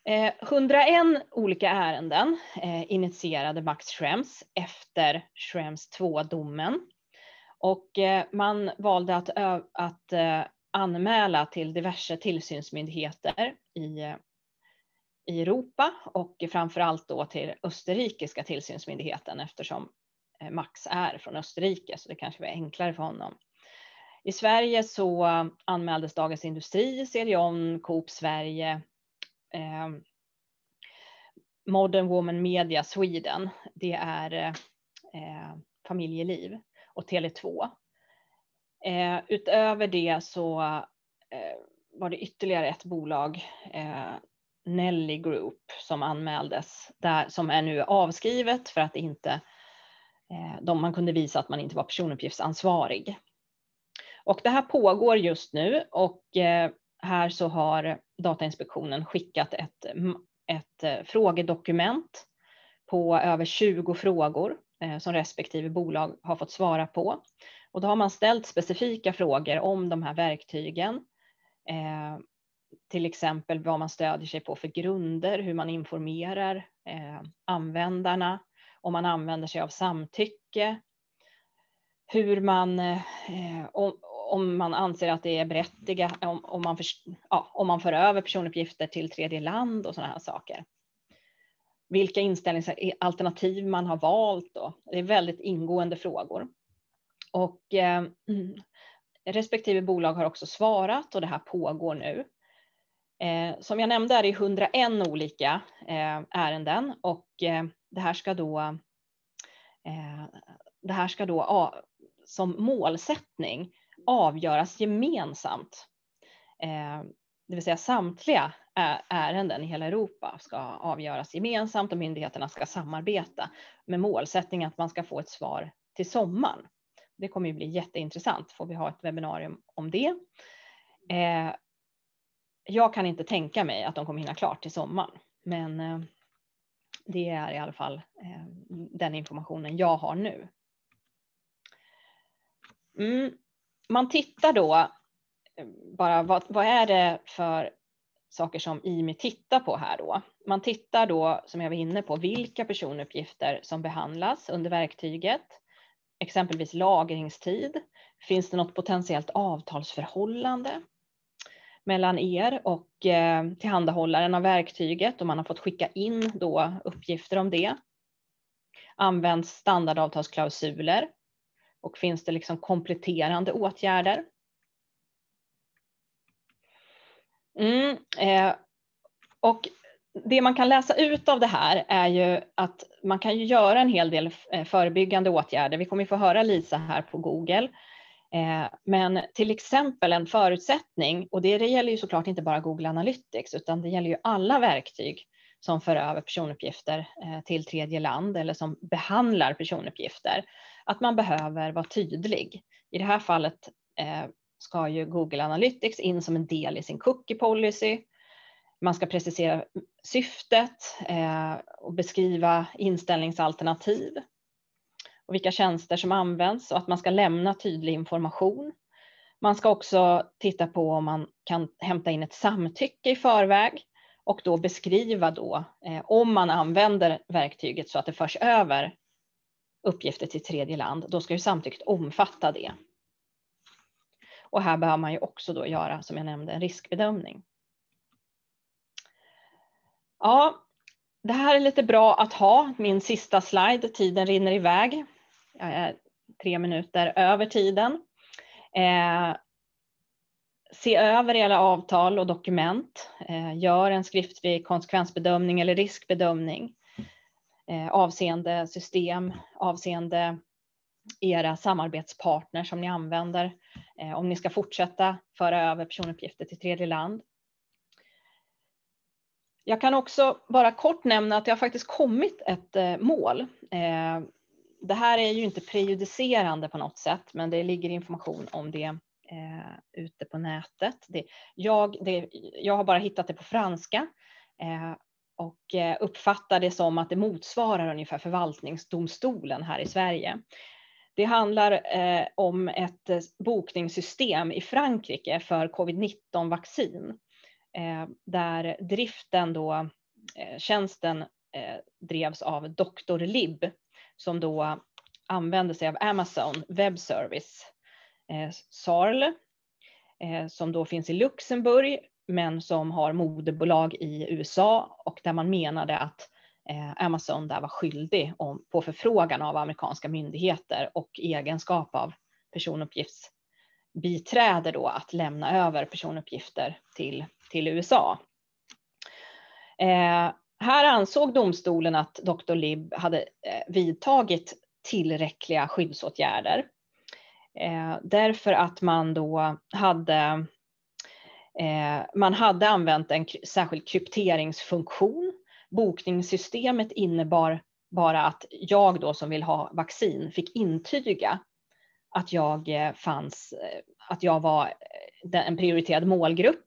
Eh, 101 olika ärenden eh, initierade Max Schrems efter Schrems 2-domen. Och eh, man valde att, att anmäla till diverse tillsynsmyndigheter i, i Europa och framför allt då till österrikiska tillsynsmyndigheten eftersom Eh, Max är från Österrike, så det kanske var enklare för honom. I Sverige så anmäldes Dagens Industri, CDON, Coop Sverige, eh, Modern Woman Media Sweden, det är eh, Familjeliv och Tele2. Eh, utöver det så eh, var det ytterligare ett bolag, eh, Nelly Group, som anmäldes, där, som är nu avskrivet för att inte Eh, de man kunde visa att man inte var personuppgiftsansvarig. Och det här pågår just nu och eh, här så har Datainspektionen skickat ett, ett eh, frågedokument på över 20 frågor som respektive bolag har fått svara på. Och då har man ställt specifika frågor om de här verktygen. till exempel vad man stödjer sig på för grunder, hur man informerar användarna, om man använder sig av samtycke, hur man, eh, om, om, man anser att det är berättigat, om, om, man för, ja, om man för över personuppgifter till tredje land och sådana här saker. Vilka inställningsalternativ man har valt. Då. Det är väldigt ingående frågor. Och eh, *clears throat* respektive bolag har också svarat och det här pågår nu. Eh, som jag nämnde är det 101 olika eh, ärenden och eh, det här ska då, eh, det här ska då som målsättning avgöras gemensamt. Eh, det vill säga samtliga ärenden i hela Europa ska avgöras gemensamt och myndigheterna ska samarbeta med målsättning att man ska få ett svar till sommaren. Det kommer ju bli jätteintressant, får vi ha ett webbinarium om det. Eh, jag kan inte tänka mig att de kommer hinna klart till sommaren, men eh, det är i alla fall eh, den informationen jag har nu. Mm. Man tittar då eh, bara vad, vad är det för saker som IMI tittar på här då. Man tittar då, som jag var inne på, vilka personuppgifter som behandlas under verktyget. Exempelvis lagringstid. Finns det något potentiellt avtalsförhållande mellan er och eh, tillhandahållaren av verktyget och man har fått skicka in då uppgifter om det. Används standardavtalsklausuler och finns det liksom kompletterande åtgärder? Mm, eh, och det man kan läsa ut av det här är ju att man kan ju göra en hel del eh, förebyggande åtgärder. Vi kommer ju få höra Lisa här på Google. Eh, men till exempel en förutsättning, och det gäller ju såklart inte bara Google Analytics, utan det gäller ju alla verktyg som för över personuppgifter eh, till tredje land eller som behandlar personuppgifter, att man behöver vara tydlig. I det här fallet eh, ska ju Google Analytics in som en del i sin cookie policy. Man ska precisera syftet och beskriva inställningsalternativ och vilka tjänster som används och att man ska lämna tydlig information. Man ska också titta på om man kan hämta in ett samtycke i förväg och då beskriva då eh, om man använder verktyget så att det förs över uppgifter till tredje land, då ska ju samtycket omfatta det. Och här behöver man ju också då göra, som jag nämnde, en riskbedömning. Ja, det här är lite bra att ha, min sista slide. Tiden rinner iväg. Jag är tre minuter över tiden. Eh, se över era avtal och dokument. Eh, gör en skriftlig konsekvensbedömning eller riskbedömning eh, avseende system, avseende era samarbetspartner som ni använder eh, om ni ska fortsätta föra över personuppgifter till tredje land. Jag kan också bara kort nämna att det har faktiskt kommit ett eh, mål. Eh, det här är ju inte prejudicerande på något sätt, men det ligger information om det eh, ute på nätet. Det, jag, det, jag har bara hittat det på franska eh, och eh, uppfattar det som att det motsvarar ungefär förvaltningsdomstolen här i Sverige. Det handlar eh, om ett bokningssystem i Frankrike för covid-19 vaccin eh, där driften då, eh, tjänsten eh, drevs av Dr. Lib som då använder sig av Amazon Web Service, eh, SARL, eh, som då finns i Luxemburg men som har moderbolag i USA och där man menade att Eh, Amazon där var skyldig om, på förfrågan av amerikanska myndigheter och egenskap av personuppgiftsbiträde då att lämna över personuppgifter till, till USA. Eh, här ansåg domstolen att Dr. Lib hade eh, vidtagit tillräckliga skyddsåtgärder. Eh, därför att man då hade eh, man hade använt en särskild krypteringsfunktion bokningssystemet innebar bara att jag då som vill ha vaccin fick intyga att jag eh, fanns, eh, att jag var en prioriterad målgrupp.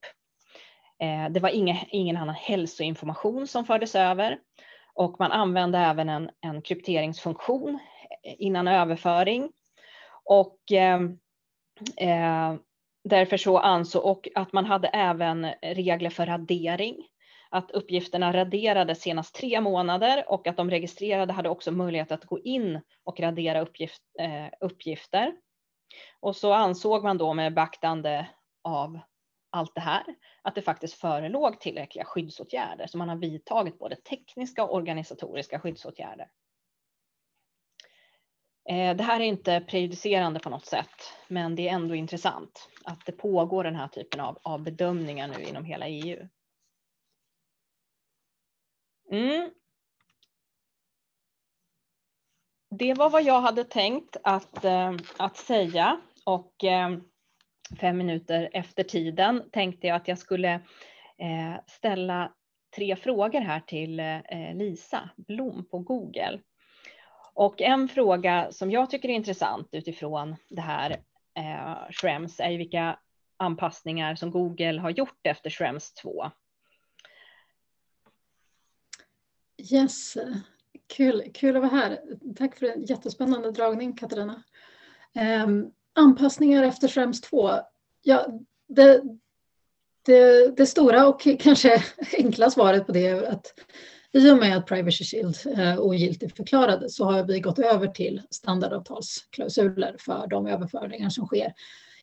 Eh, det var inga, ingen annan hälsoinformation som fördes över och man använde även en, en krypteringsfunktion eh, innan överföring. Och ehm, eh, därför så ansåg, och att man hade även regler för radering att uppgifterna raderades senast tre månader och att de registrerade hade också möjlighet att gå in och radera uppgift, eh, uppgifter. Och så ansåg man då med beaktande av allt det här att det faktiskt förelåg tillräckliga skyddsåtgärder så man har vidtagit både tekniska och organisatoriska skyddsåtgärder. Eh, det här är inte prejudicerande på något sätt, men det är ändå intressant att det pågår den här typen av, av bedömningar nu inom hela EU. Mm. Det var vad jag hade tänkt att, eh, att säga och eh, fem minuter efter tiden tänkte jag att jag skulle eh, ställa tre frågor här till eh, Lisa Blom på Google. Och en fråga som jag tycker är intressant utifrån det här eh, Schrems är vilka anpassningar som Google har gjort efter Schrems 2. Yes, kul, kul att vara här. Tack för en jättespännande dragning Katarina. Um, anpassningar efter främst 2. Ja, det, det, det, stora och kanske *laughs* enkla svaret på det är att i och med att Privacy Shield eh, ogiltigt förklarades så har vi gått över till standardavtalsklausuler för de överföringar som sker.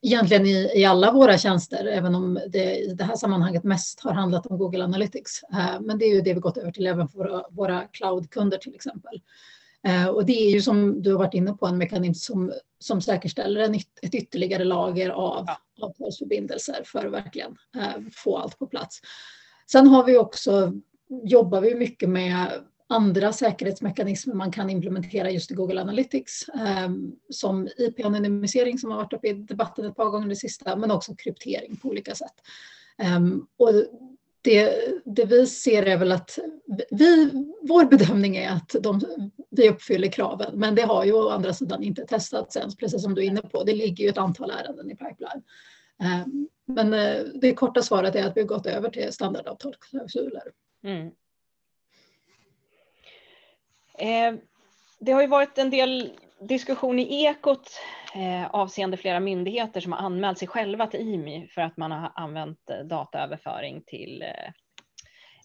Egentligen i, i alla våra tjänster, även om det i det här sammanhanget mest har handlat om Google Analytics. Eh, men det är ju det vi gått över till även för våra, våra cloud-kunder till exempel. Eh, och det är ju som du har varit inne på en mekanism som, som säkerställer en, ett ytterligare lager av ja. avtalsförbindelser för att verkligen eh, få allt på plats. Sen har vi också, jobbar vi mycket med andra säkerhetsmekanismer man kan implementera just i Google Analytics. Eh, som IP-anonymisering som har varit uppe i debatten ett par gånger det sista, men också kryptering på olika sätt. och det, det, vi ser är väl att vi, vår bedömning är att de, vi uppfyller kraven, men det har ju å andra sidan inte testats ens, precis som du är inne på. Det ligger ju ett antal ärenden i pipeline. Ehm, men eh, det korta svaret är att vi har gått över till standardavtalsklausuler. Mm. Eh, det har ju varit en del diskussion i Ekot Eh, avseende flera myndigheter som har anmält sig själva till IMI för att man har använt eh, dataöverföring till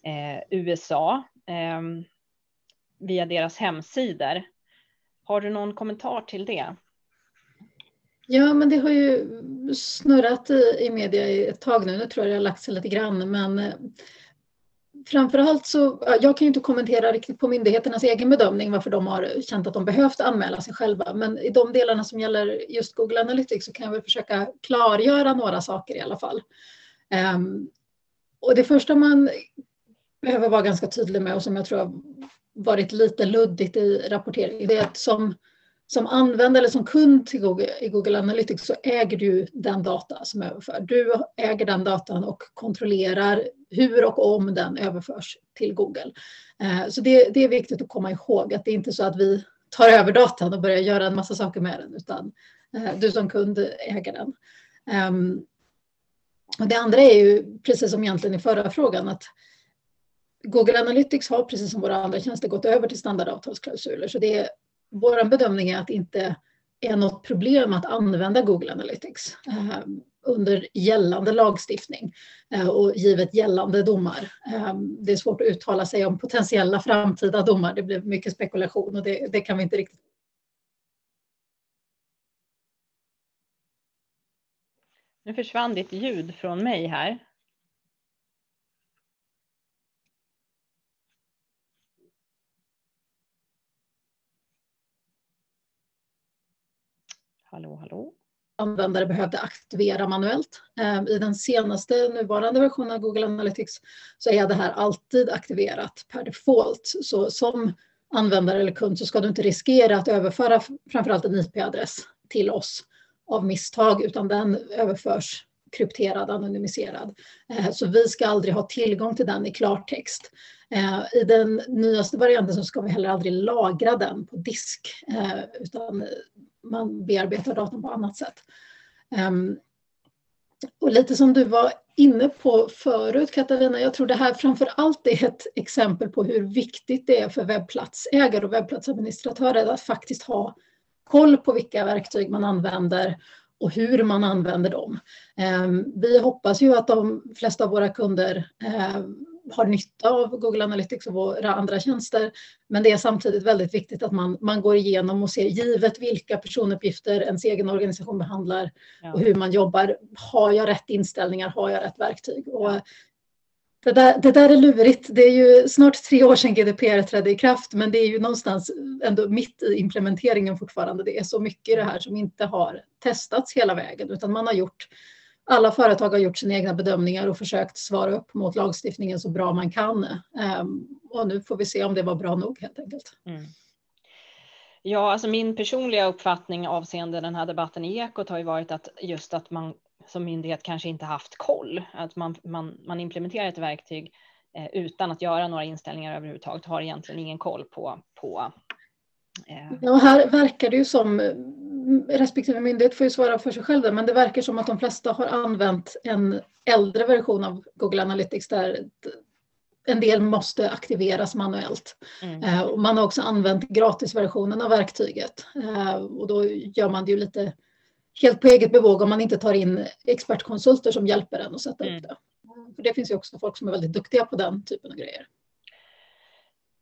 eh USA eh, ehm, via deras hemsidor. Har du någon kommentar till det? Ja, men det har ju snurrat i, i media ett tag nu. Nu tror jag det har lagt sig lite grann, men eh, framförallt så, jag kan ju inte kommentera riktigt på myndigheternas egen bedömning varför de har känt att de behövt anmäla sig själva. Men i de delarna som gäller just Google Analytics så kan jag väl försöka klargöra några saker i alla fall. Um, och det första man behöver vara ganska tydlig med och som jag tror har varit lite luddigt i rapporteringen, det är att som som användare eller som kund till Google, i Google Analytics så äger du den data som överförs. Du äger den datan och kontrollerar hur och om den överförs till Google. Eh, så det, det är viktigt att komma ihåg att det är inte så att vi tar över datan och börjar göra en massa saker med den utan eh, du som kund äger den. Ehm, och det andra är ju precis som egentligen i förra frågan att Google Analytics har precis som våra andra tjänster gått över till standardavtalsklausuler så det är vår bedömning är att det inte är något problem att använda Google Analytics ehm, under gällande lagstiftning eh, och givet gällande domar. Ehm, det är svårt att uttala sig om potentiella framtida domar. Det blir mycket spekulation och det, det kan vi inte riktigt Nu försvann ditt ljud från mig här. Hallå, hallå. Användare behövde aktivera manuellt. Ehm, I den senaste nuvarande versionen av Google Analytics så är det här alltid aktiverat per default. Så som användare eller kund så ska du inte riskera att överföra framförallt en IP-adress till oss av misstag utan den överförs krypterad, anonymiserad. Ehm, så vi ska aldrig ha tillgång till den i klartext. Ehm, I den nyaste varianten så ska vi heller aldrig lagra den på disk utan man bearbetar datan på annat sätt. Um, och lite som du var inne på förut Katarina, jag tror det här framför allt är ett exempel på hur viktigt det är för webbplatsägare och webbplatsadministratörer att faktiskt ha koll på vilka verktyg man använder och hur man använder dem. Um, vi hoppas ju att de flesta av våra kunder um, har nytta av Google Analytics och våra andra tjänster. Men det är samtidigt väldigt viktigt att man, man går igenom och ser givet vilka personuppgifter ens egen organisation behandlar ja. och hur man jobbar. Har jag rätt inställningar? Har jag rätt verktyg? Och det, där, det där är lurigt. Det är ju snart tre år sedan GDPR trädde i kraft men det är ju någonstans ändå mitt i implementeringen fortfarande. Det är så mycket i det här som inte har testats hela vägen utan man har gjort alla företag har gjort sina egna bedömningar och försökt svara upp mot lagstiftningen så bra man kan. Ehm, och nu får vi se om det var bra nog helt enkelt. Mm. Ja, alltså min personliga uppfattning avseende den här debatten i Ekot har ju varit att just att man som myndighet kanske inte haft koll. Att man, man, man implementerar ett verktyg eh, utan att göra några inställningar överhuvudtaget, har egentligen ingen koll på, på eh. Ja, här verkar det ju som, respektive myndighet får ju svara för sig själv men det verkar som att de flesta har använt en äldre version av Google Analytics där en del måste aktiveras manuellt. Mm. Eh, man har också använt gratisversionen av verktyget eh, och då gör man det ju lite helt på eget bevåg om man inte tar in expertkonsulter som hjälper en att sätta mm. upp det. För det finns ju också folk som är väldigt duktiga på den typen av grejer.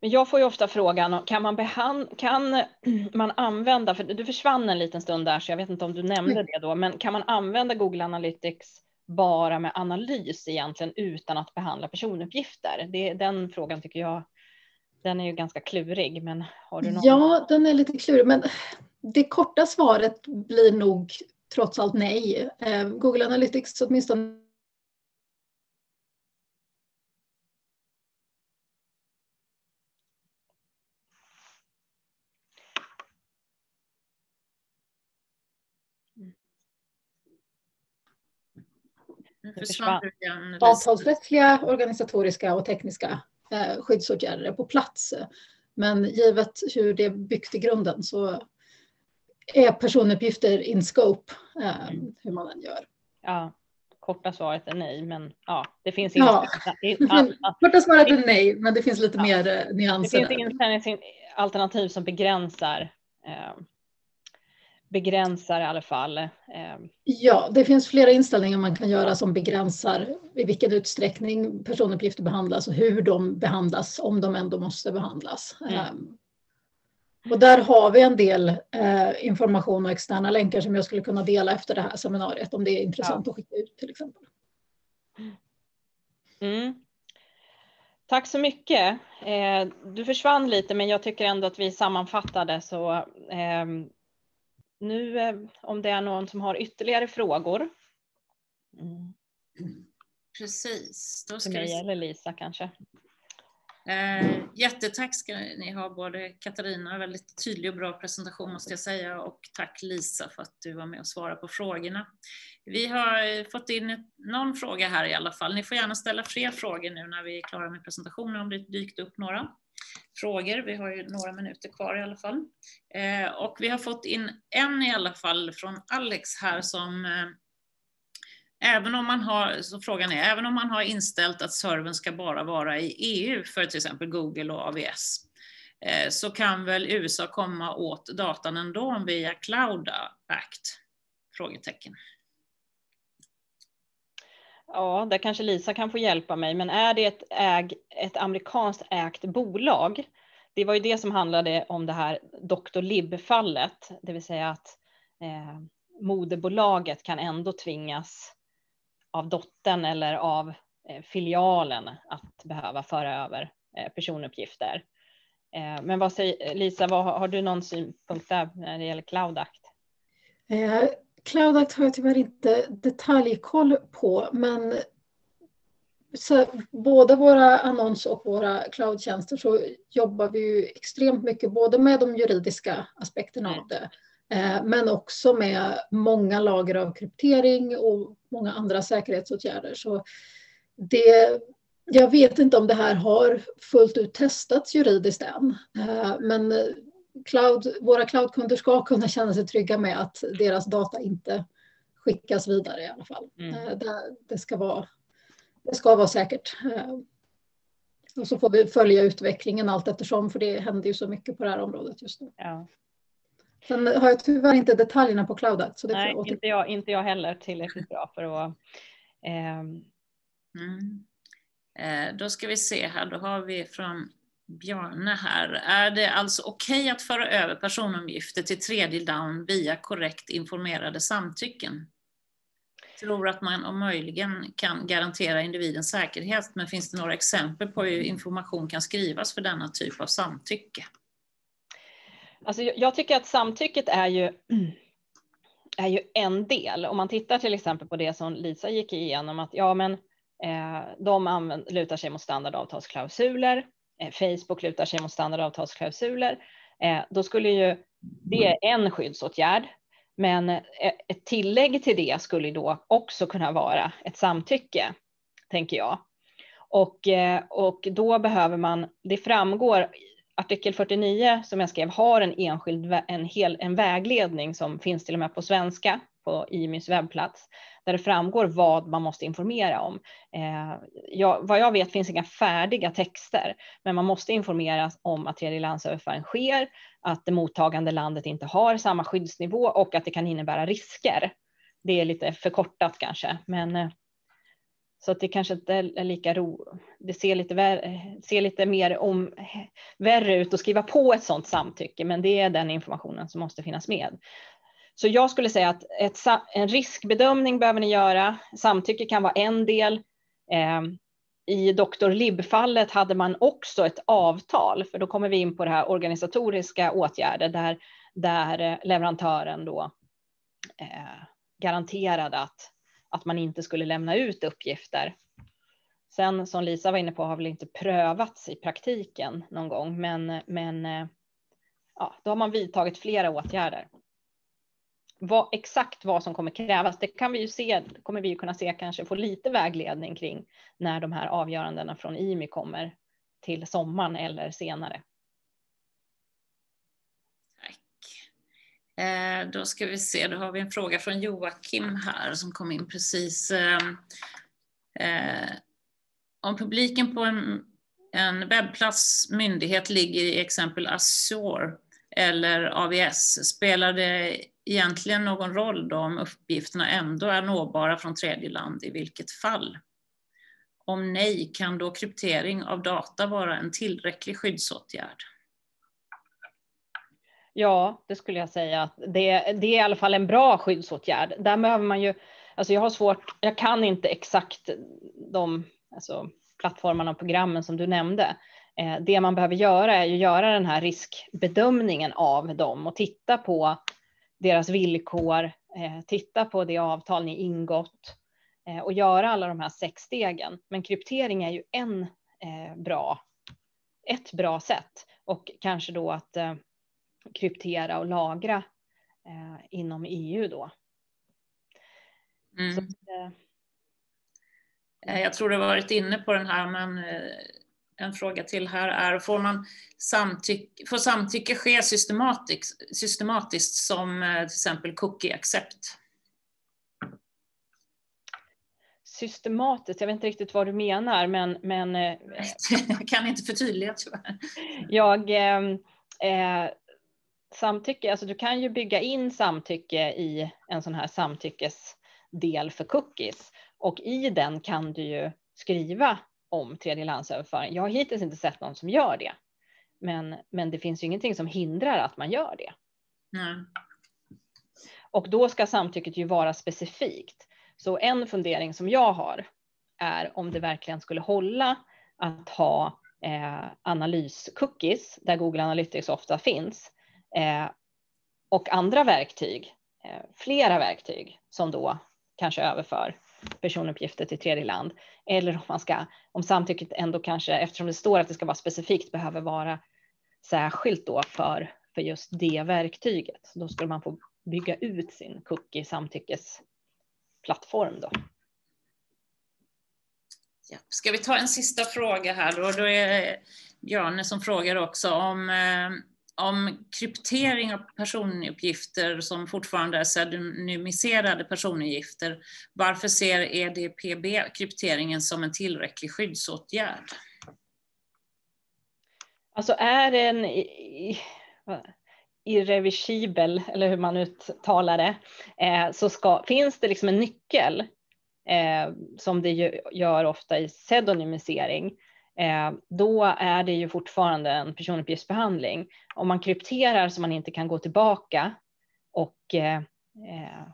Men jag får ju ofta frågan, kan man, behand, kan *clears throat* man använda, för du försvann en liten stund där så jag vet inte om du nämnde det då, men kan man använda Google Analytics bara med analys egentligen utan att behandla personuppgifter? Det, den frågan tycker jag, den är ju ganska klurig, men har du någon? Ja, den är lite klurig, men det korta svaret blir nog trots allt nej. Eh, Google Analytics åtminstone Avtalsrättsliga, organisatoriska och tekniska eh, skyddsåtgärder är på plats. Men givet hur det är byggt i grunden så är personuppgifter in scope, eh, mm. hur man än gör. Ja, korta svaret är nej, men ja, det finns inget. *laughs* Ja, korta svaret är nej, men det finns lite ja. mer eh, nyanser. Det finns inget alternativ som begränsar eh, begränsar i alla fall. Eh, ja, det finns flera inställningar man kan göra som begränsar i vilken utsträckning personuppgifter behandlas och hur de behandlas om de ändå måste behandlas. Mm. Ehm, och där har vi en del eh, information och externa länkar som jag skulle kunna dela efter det här seminariet om det är intressant ja. att skicka ut till exempel. Mm. Tack så mycket. Eh, du försvann lite men jag tycker ändå att vi sammanfattade så eh, nu eh, om det är någon som har ytterligare frågor. Mm. Precis. Då ska För mig vi... eller Lisa kanske. Eh, jättetack ska ni ha både Katarina, väldigt tydlig och bra presentation måste jag säga och tack Lisa för att du var med och svarade på frågorna. Vi har fått in någon fråga här i alla fall. Ni får gärna ställa fler frågor nu när vi är klara med presentationen om det dykt upp några frågor. Vi har ju några minuter kvar i alla fall. Eh, och vi har fått in en i alla fall från Alex här som eh, Även om man har, så frågan är, även om man har inställt att servern ska bara vara i EU för till exempel Google och AVS, eh, så kan väl USA komma åt datan ändå via Cloud Act? Frågetecken. Ja, där kanske Lisa kan få hjälpa mig, men är det ett, äg, ett amerikanskt ägt bolag? Det var ju det som handlade om det här Dr. Lib-fallet, det vill säga att eh, moderbolaget kan ändå tvingas av dottern eller av eh, filialen att behöva föra över eh, personuppgifter. Eh, men vad säger Lisa, vad, har du någon synpunkt där när det gäller Cloud Act? Eh, Cloud Act har jag tyvärr inte detaljkoll på, men så både våra annons och våra cloudtjänster så jobbar vi ju extremt mycket både med de juridiska aspekterna av det eh, men också med många lager av kryptering och många andra säkerhetsåtgärder. Så det, jag vet inte om det här har fullt ut testats juridiskt än, eh, men cloud, våra cloudkunder ska kunna känna sig trygga med att deras data inte skickas vidare i alla fall. Mm. Eh, det, det, ska vara, det ska vara säkert. Och så får vi följa utvecklingen allt eftersom, för det händer ju så mycket på det här området just nu. Ja. Sen har jag tyvärr inte detaljerna på Cloudat. Så det Nej, jag inte, jag, inte jag heller tillräckligt bra för att... Eh... Mm. Eh, då ska vi se här, då har vi från Bjarne här. Är det alltså okej okay att föra över personuppgifter till tredje down via korrekt informerade samtycken? tror att man om möjligen kan garantera individens säkerhet, men finns det några exempel på hur information kan skrivas för denna typ av samtycke? Alltså, jag tycker att samtycket är ju, *clears throat* är ju en del. Om man tittar till exempel på det som Lisa gick igenom, att ja, men eh, de använder, lutar sig mot standardavtalsklausuler. Eh, Facebook lutar sig mot standardavtalsklausuler. Eh, då skulle ju det är en skyddsåtgärd. Men eh, ett tillägg till det skulle då också kunna vara ett samtycke, tänker jag. Och, och då behöver man, det framgår artikel 49 som jag skrev har en enskild en, hel, en vägledning som finns till och med på svenska på IMYs webbplats där det framgår vad man måste informera om. Eh, jag, vad jag vet finns inga färdiga texter, men man måste informera om att tredjelandsöverföring sker, att det mottagande landet inte har samma skyddsnivå och att det kan innebära risker. Det är lite förkortat kanske, men eh, så att det kanske inte är lika ro. Det ser lite, värre, ser lite mer om, värre ut att skriva på ett sådant samtycke, men det är den informationen som måste finnas med. Så jag skulle säga att ett, en riskbedömning behöver ni göra. Samtycke kan vara en del. Eh, I Doktor Lib-fallet hade man också ett avtal, för då kommer vi in på det här organisatoriska åtgärder där, där leverantören då eh, garanterade att att man inte skulle lämna ut uppgifter. Sen som Lisa var inne på har väl inte prövats i praktiken någon gång, men, men eh, ja, då har man vidtagit flera åtgärder. Vad, exakt vad som kommer krävas, det kan vi ju se, kommer vi ju kunna se kanske få lite vägledning kring när de här avgörandena från IMI kommer till sommaren eller senare. Eh, då ska vi se, då har vi en fråga från Joakim här som kom in precis. Eh, eh, om publiken på en, en webbplats myndighet ligger i exempel Azure eller AVS, spelar det egentligen någon roll då om uppgifterna ändå är nåbara från tredje land i vilket fall? Om nej, kan då kryptering av data vara en tillräcklig skyddsåtgärd? Ja, det skulle jag säga. Det, det är i alla fall en bra skyddsåtgärd. Där behöver man ju, alltså jag har svårt, jag kan inte exakt de alltså plattformarna och programmen som du nämnde. Eh, det man behöver göra är ju göra den här riskbedömningen av dem och titta på deras villkor, eh, titta på det avtal ni ingått eh, och göra alla de här sex stegen. Men kryptering är ju en bra, ett bra sätt och kanske då att kryptera och lagra eh, inom EU då. Mm. Så, eh, eh, jag tror du varit inne på den här, men eh, en fråga till här är, får, man samtycke, får samtycke ske systematiskt, systematiskt som till exempel cookie accept? Systematiskt, jag vet inte riktigt vad du menar, men... men *laughs* jag kan inte förtydliga tyvärr. Jag, eh, samtycke, alltså du kan ju bygga in samtycke i en sån här samtyckesdel för cookies och i den kan du ju skriva om tredjelandsöverföring. Jag har hittills inte sett någon som gör det, men, men det finns ju ingenting som hindrar att man gör det. Mm. Och då ska samtycket ju vara specifikt. Så en fundering som jag har är om det verkligen skulle hålla att ha eh, analyscookies där Google Analytics ofta finns Eh, och andra verktyg, eh, flera verktyg som då kanske överför personuppgifter till tredje land. Eller om man ska, om samtycket ändå kanske, eftersom det står att det ska vara specifikt, behöver vara särskilt då för, för just det verktyget. Då skulle man få bygga ut sin cookie samtyckesplattform då. Ja. Ska vi ta en sista fråga här då? Då är Bjarne som frågar också om eh, om kryptering av personuppgifter som fortfarande är pseudonymiserade personuppgifter, varför ser EDPB krypteringen som en tillräcklig skyddsåtgärd? Alltså är en irreversibel, eller hur man uttalar det, eh, så ska, finns det liksom en nyckel eh, som det gör ofta i pseudonymisering då är det ju fortfarande en personuppgiftsbehandling. Om man krypterar så man inte kan gå tillbaka och eh, eh,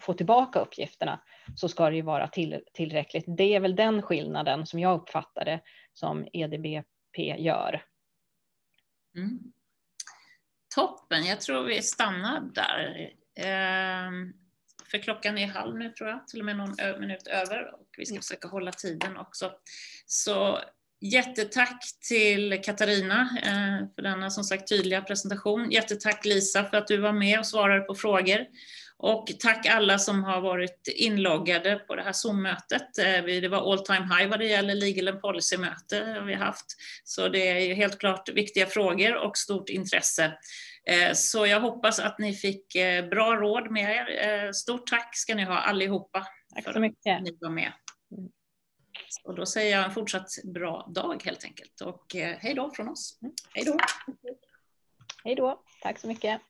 få tillbaka uppgifterna så ska det ju vara till, tillräckligt. Det är väl den skillnaden som jag uppfattar det som EDBP gör. Mm. Toppen, jag tror vi stannar där. Eh, för klockan är halv nu tror jag, till och med någon minut över och vi ska försöka hålla tiden också. Så Jättetack till Katarina eh, för denna som sagt tydliga presentation. Jättetack Lisa för att du var med och svarade på frågor. Och tack alla som har varit inloggade på det här Zoom-mötet. Eh, det var all time high vad det gäller legal and policy-möte vi har haft. Så det är ju helt klart viktiga frågor och stort intresse. Eh, så jag hoppas att ni fick bra råd med er. Stort tack ska ni ha allihopa. Tack så mycket. Att ni var med. Och då säger jag en fortsatt bra dag helt enkelt. Och hej då från oss. Hej då. Hej då. Tack så mycket.